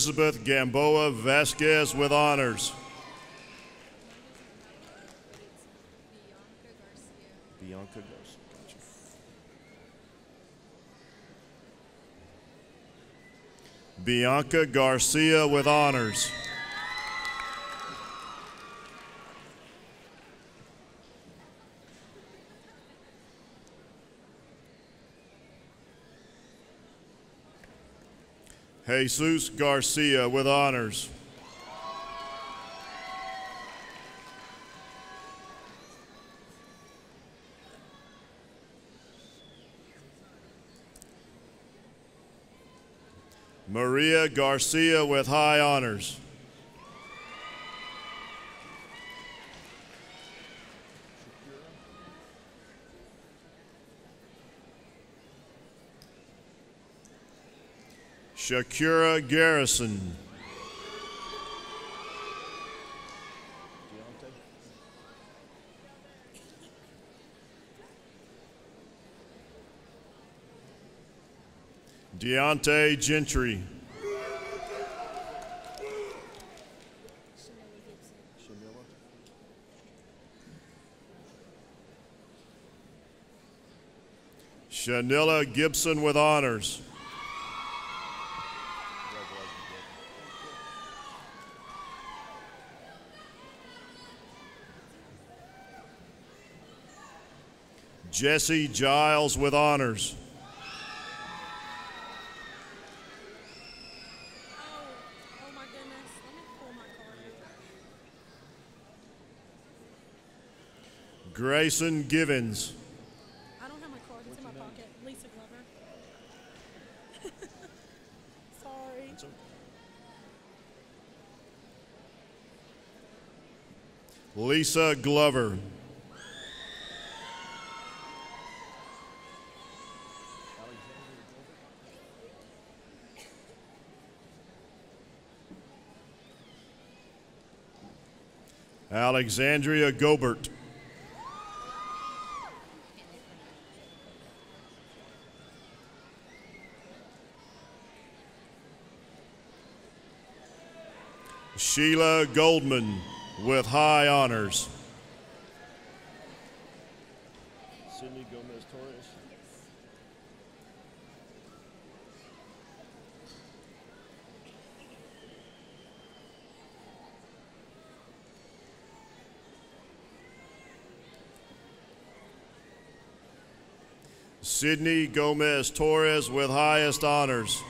Elizabeth Gamboa Vasquez with honors. Bianca Garcia. Bianca Garcia with honors. Jesus Garcia with honors. Maria Garcia with high honors. Shakira Garrison. Deontay. Gentry. Shanilla Gibson with honors. Jesse Giles with honors. Oh, oh my goodness. Let me pull my card. Grayson Givens. I don't have my card. It's in my pocket. Lisa Glover. [laughs] Sorry. Lisa Glover. Alexandria Gobert. Sheila Goldman with high honors. Sydney Gomez Torres with highest honors.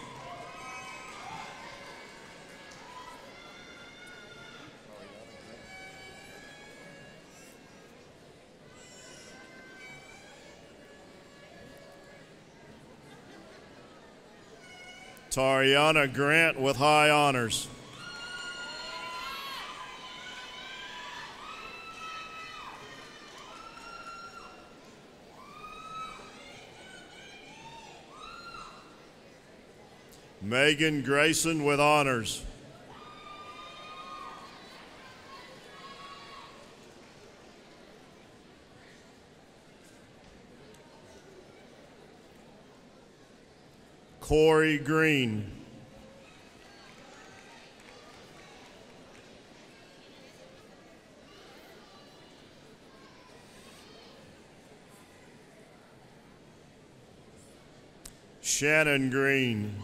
Tariana Grant with high honors. Megan Grayson with honors. Corey Green. Shannon Green.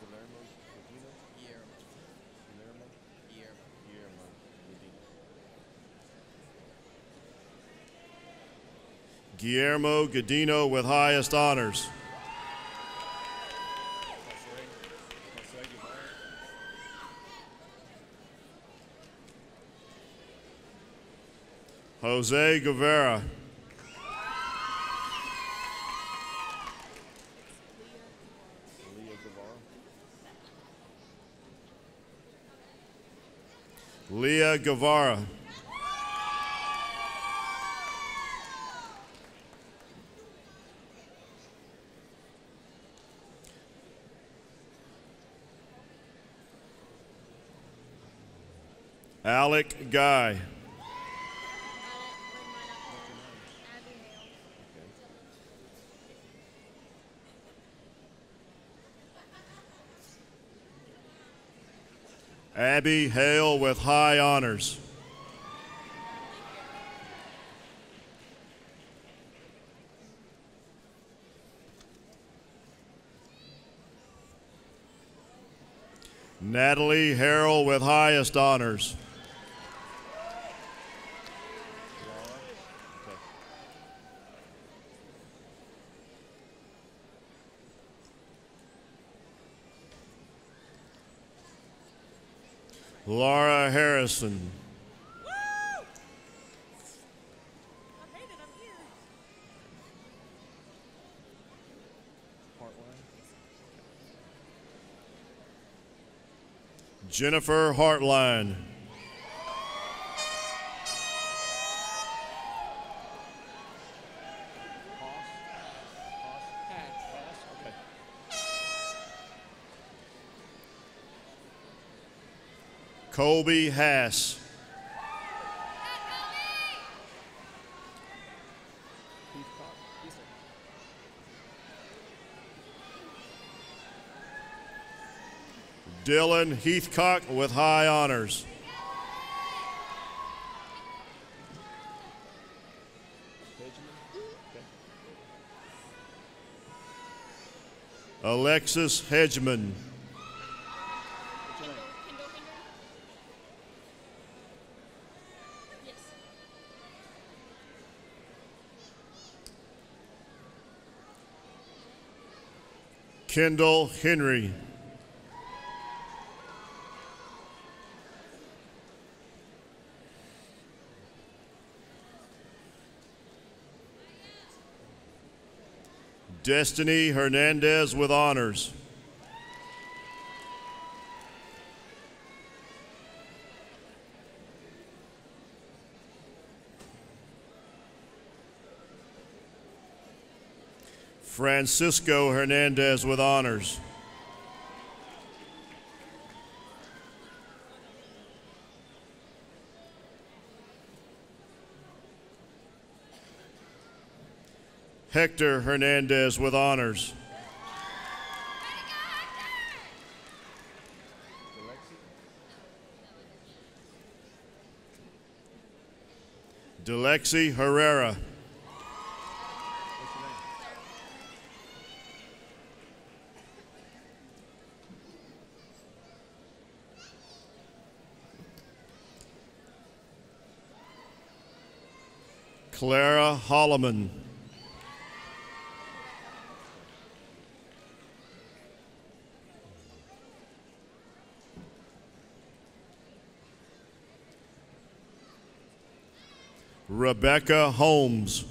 Guillermo Medina. Guillermo. Guillermo. Guillermo. Guillermo Medina. Guillermo Godino with highest honors. Jose Guevara. Leah Guevara. Alec Guy. Abby Hale with high honors. Natalie Harrell with highest honors. Laura Harrison. Jennifer Hartline. Colby Hass. Dylan Heathcock with high honors. Alexis Hedgeman. Kendall Henry. Destiny Hernandez with honors. Francisco Hernandez with honors. Hector Hernandez with honors. Delexi Herrera. Clara Holloman. Rebecca Holmes.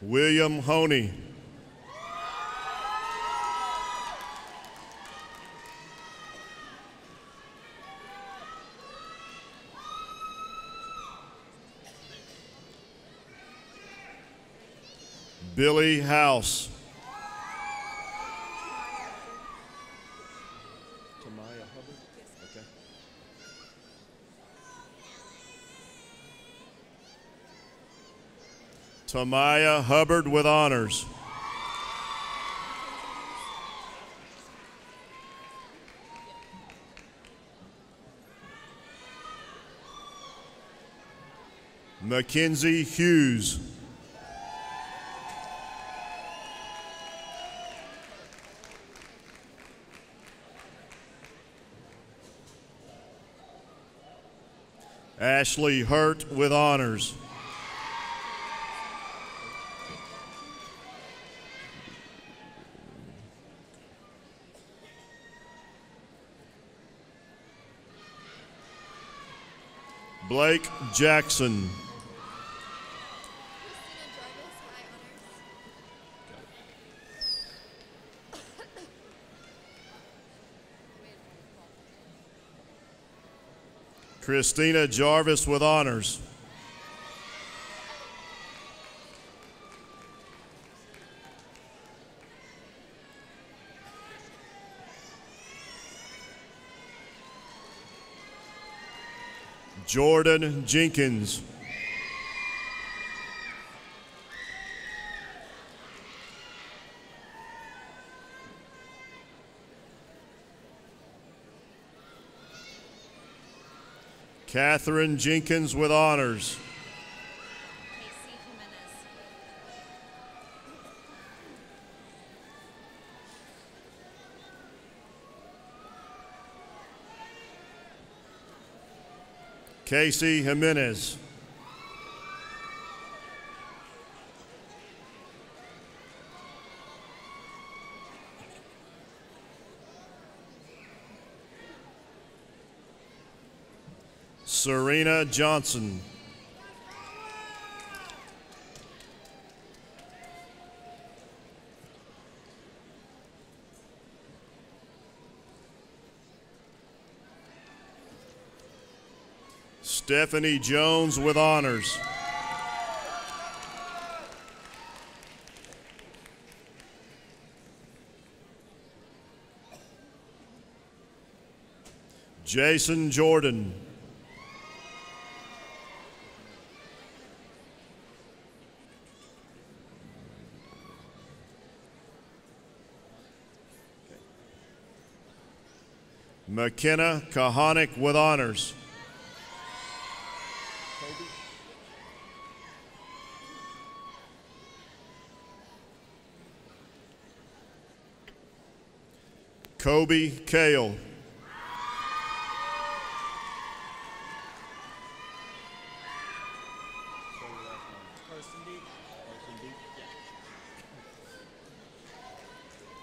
William Honey? Billy House. Tamaya Hubbard? With honors. Mackenzie Hughes. Ashley Hurt with honors. Blake Jackson. Christina Jarvis with honors. Jordan Jenkins. Catherine Jenkins with honors. Casey Jimenez. Serena Johnson. Stephanie Jones with honors. Jason Jordan. McKenna Kahanick with honors. Kobe Kale.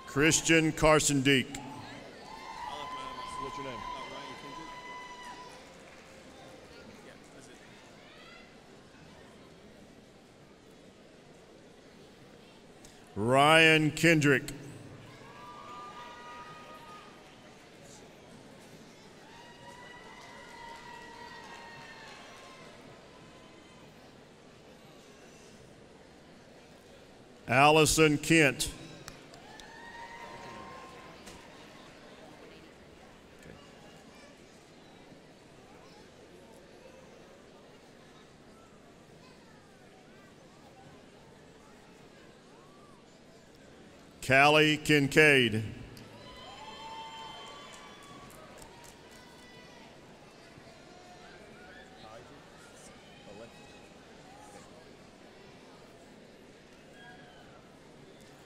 Christian Carson Deek. Ryan Kendrick. Allison Kent. Callie Kincaid.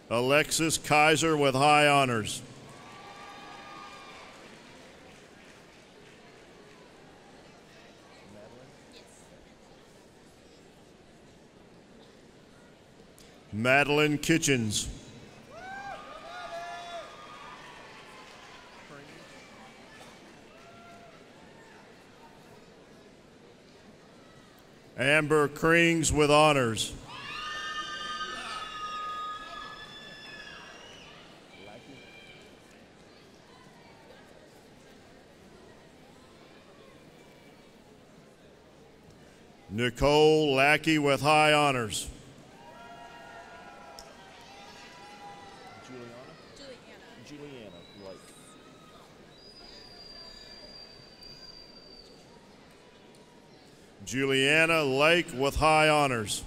Alexis Kaiser with high honors. Madeline Kitchens. Amber Krings with honors. Nicole Lackey with high honors. Juliana Lake with high honors.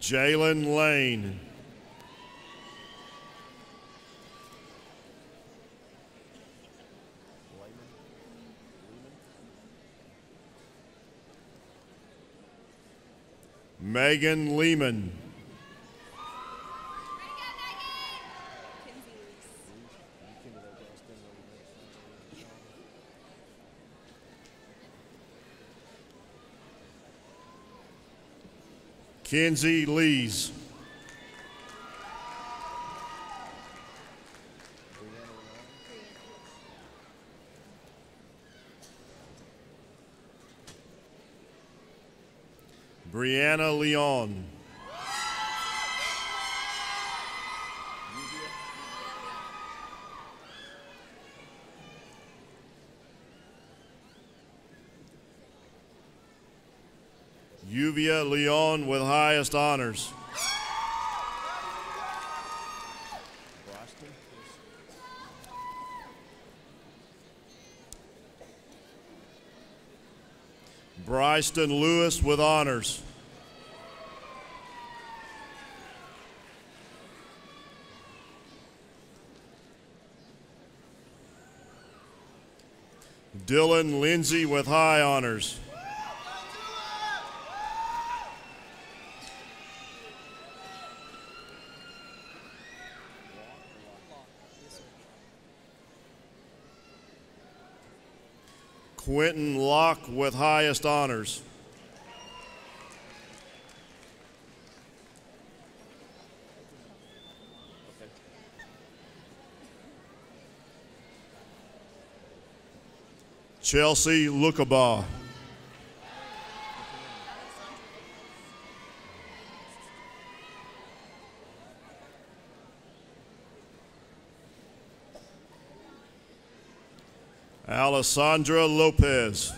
Jalen Lane. Megan Lehman. Kenzie Lees. Brianna Leon. Uvia Leon with highest honors. Bryston Lewis with honors. Dylan Lindsay with high honors. Quentin Locke with highest honors. Chelsea Lookabaugh. Alessandra Lopez.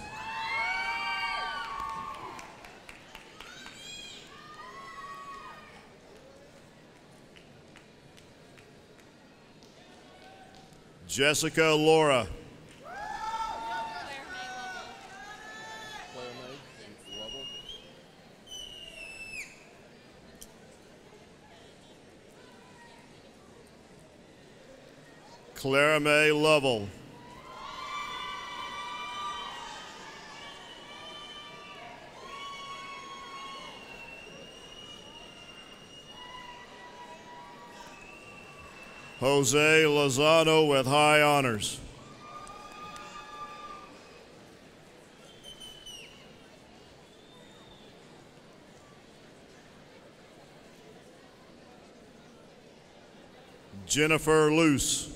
Jessica Laura. Clara May Lovell. Jose Lozano with high honors. Jennifer Luce.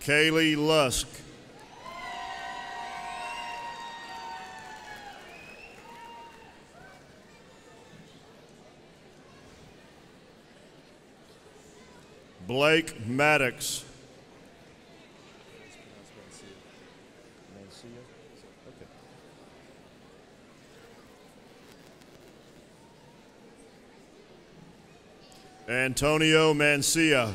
Kaylee Lusk. Blake Maddox. Antonio Mancia.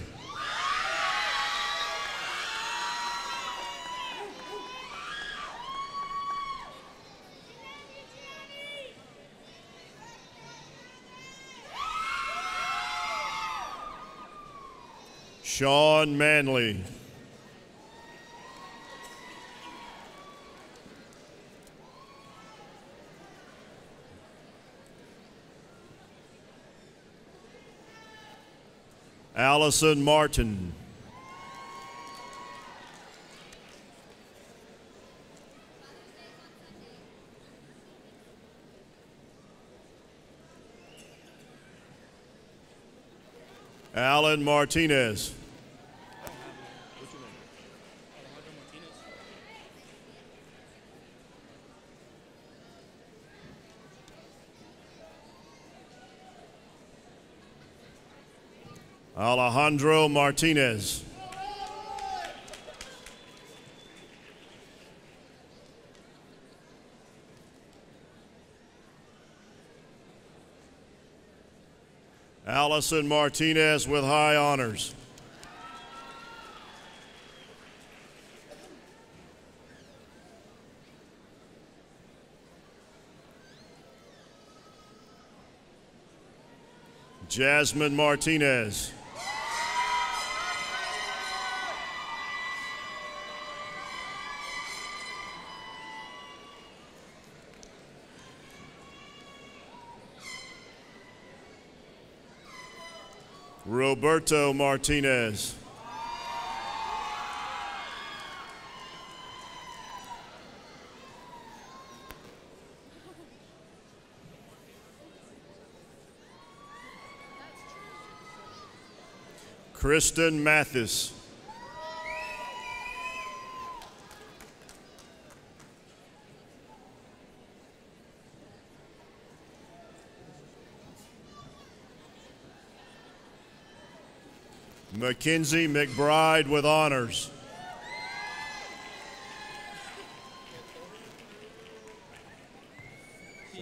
Sean Manley. Allison Martin. Alan Martinez. Alejandro Martinez. Allison Martinez with high honors. Jasmine Martinez. Roberto Martinez. Kristen Mathis. Mackenzie McBride with honors. Uh,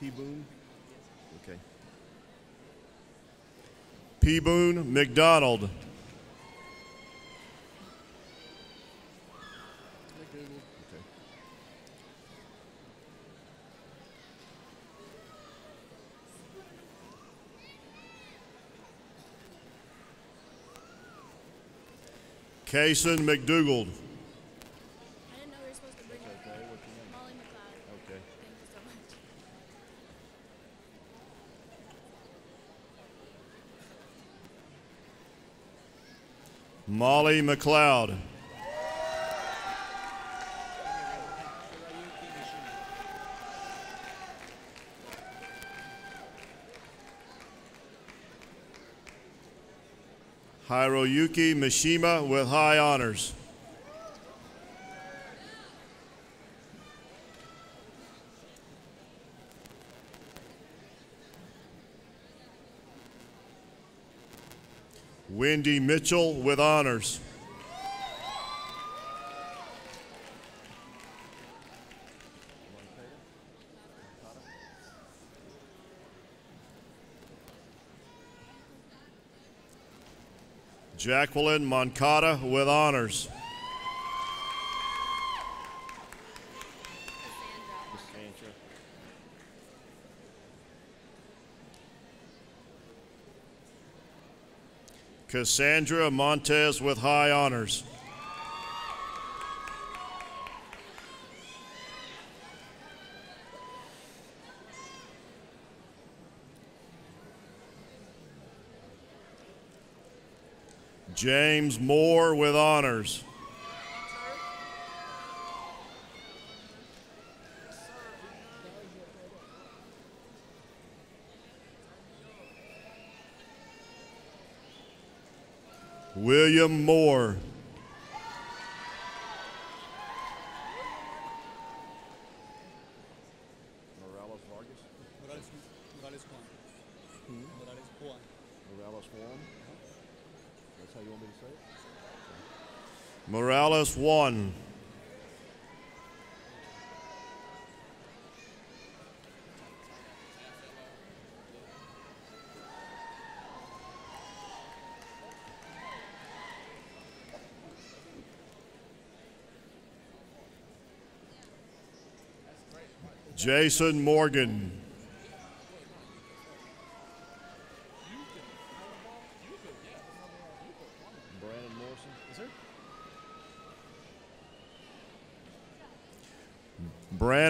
P. Boone? Okay. P. Boone McDonald. Okay. Kason McDougald. I didn't know we were supposed to bring her. Okay, what's your name? Molly McLeod. Okay. Thank you so much. Molly McLeod. Hiroyuki Mishima with high honors. Wendy Mitchell with honors. Jacqueline Moncada with honors. Cassandra. Montez with high honors. James Moore with honors. William Moore. 1. Jason Morgan.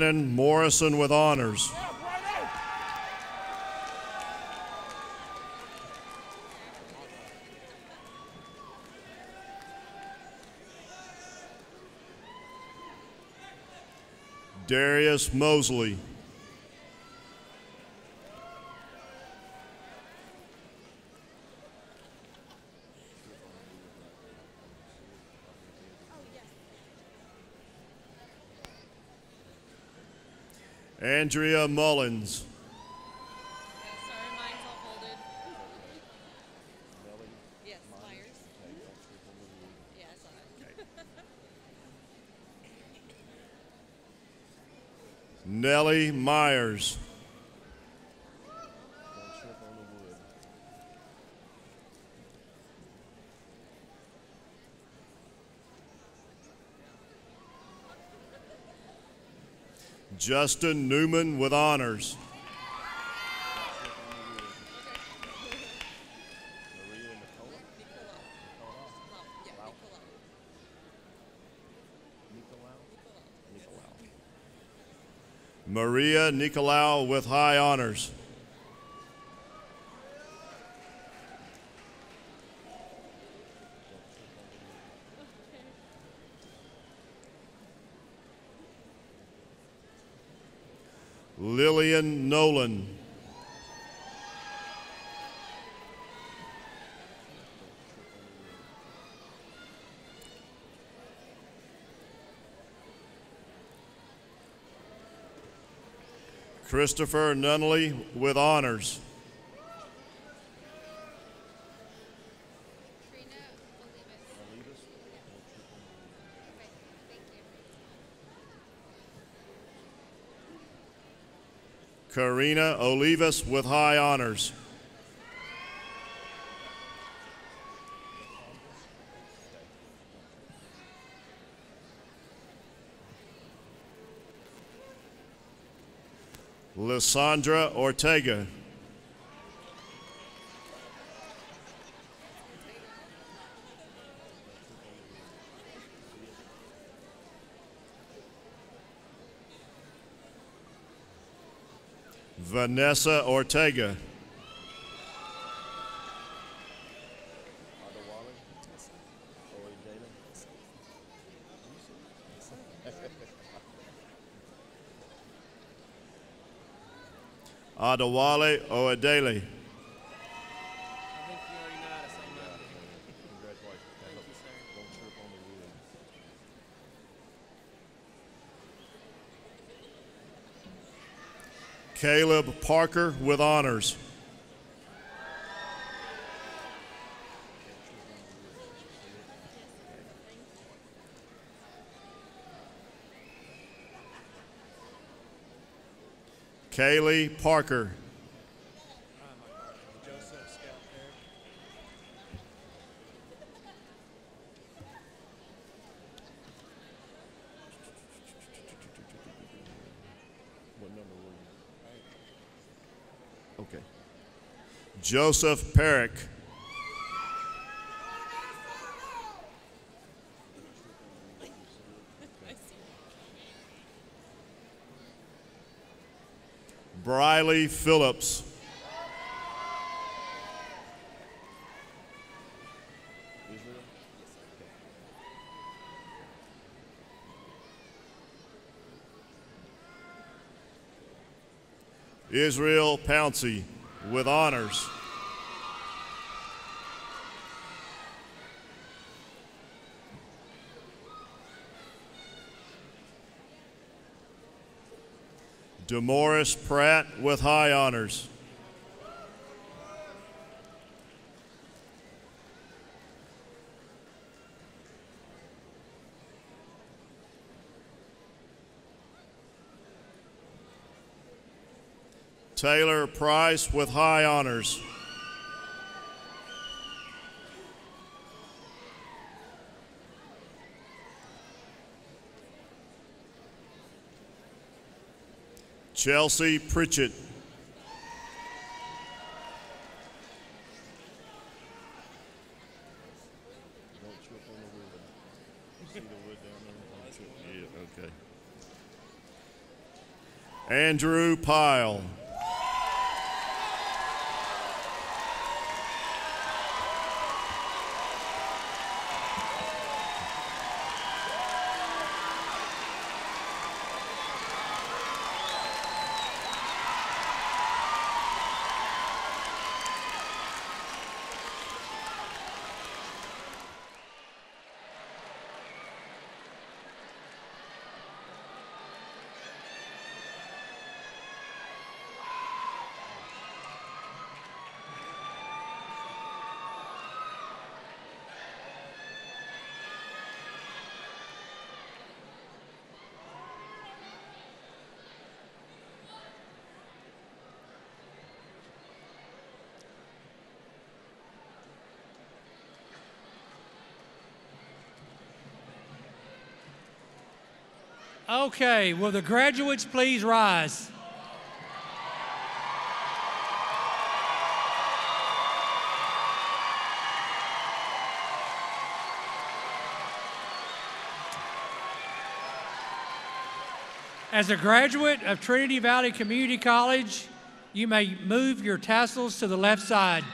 Brandon Morrison with honors. Darius Mosley. Andrea Mullins. Sorry, mine's all folded. Yes, Myers. Yeah, I saw Mullins. Nellie Myers. Don't trip on the wood. Justin Newman with honors. Maria Nicola. Nicolau. Nicolau. Maria Nicolau with high honors. Lillian Nolan. Christopher Nunnally with honors. Karina Olivas with high honors. Lysandra Ortega. Vanessa Ortega. Adewale. Oedele. I think you already know how to say mine. Congratulations. Thank you, sir. Don't trip on the wood. Caleb Parker with honors. Kaylee Parker. Joseph Scout there. What number were you? Okay. Joseph Perrick. Briley Phillips. Israel? Pouncey with honors. Demoris Pratt with high honors. Taylor Price with high honors. Yeah, Pritchett. Andrew Pyle. Okay, will the graduates please rise? As a graduate of Trinity Valley Community College, you may move your tassels to the left side.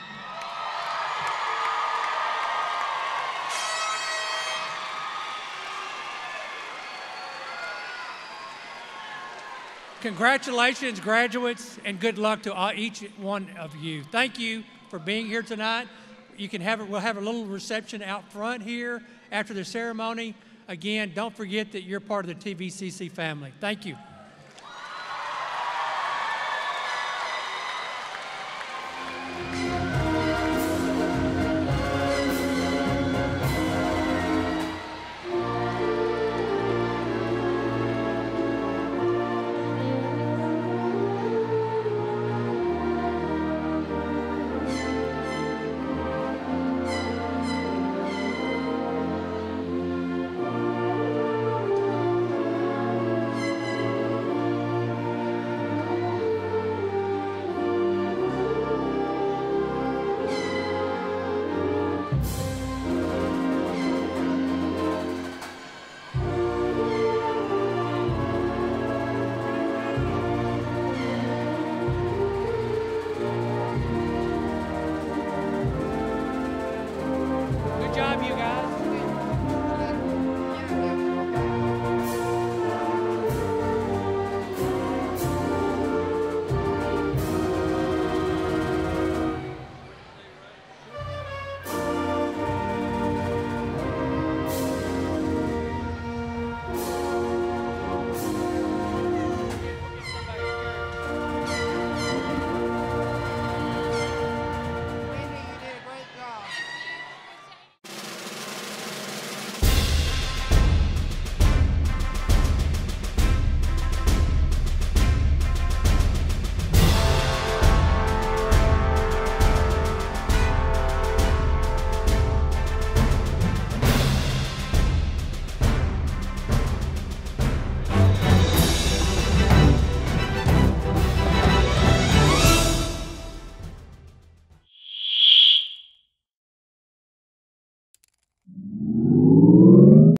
Congratulations, graduates, and good luck to all, each one of you. Thank you for being here tonight. You can have it, we'll have a little reception out front here after the ceremony. Again, don't forget that you're part of the TVCC family. Thank you.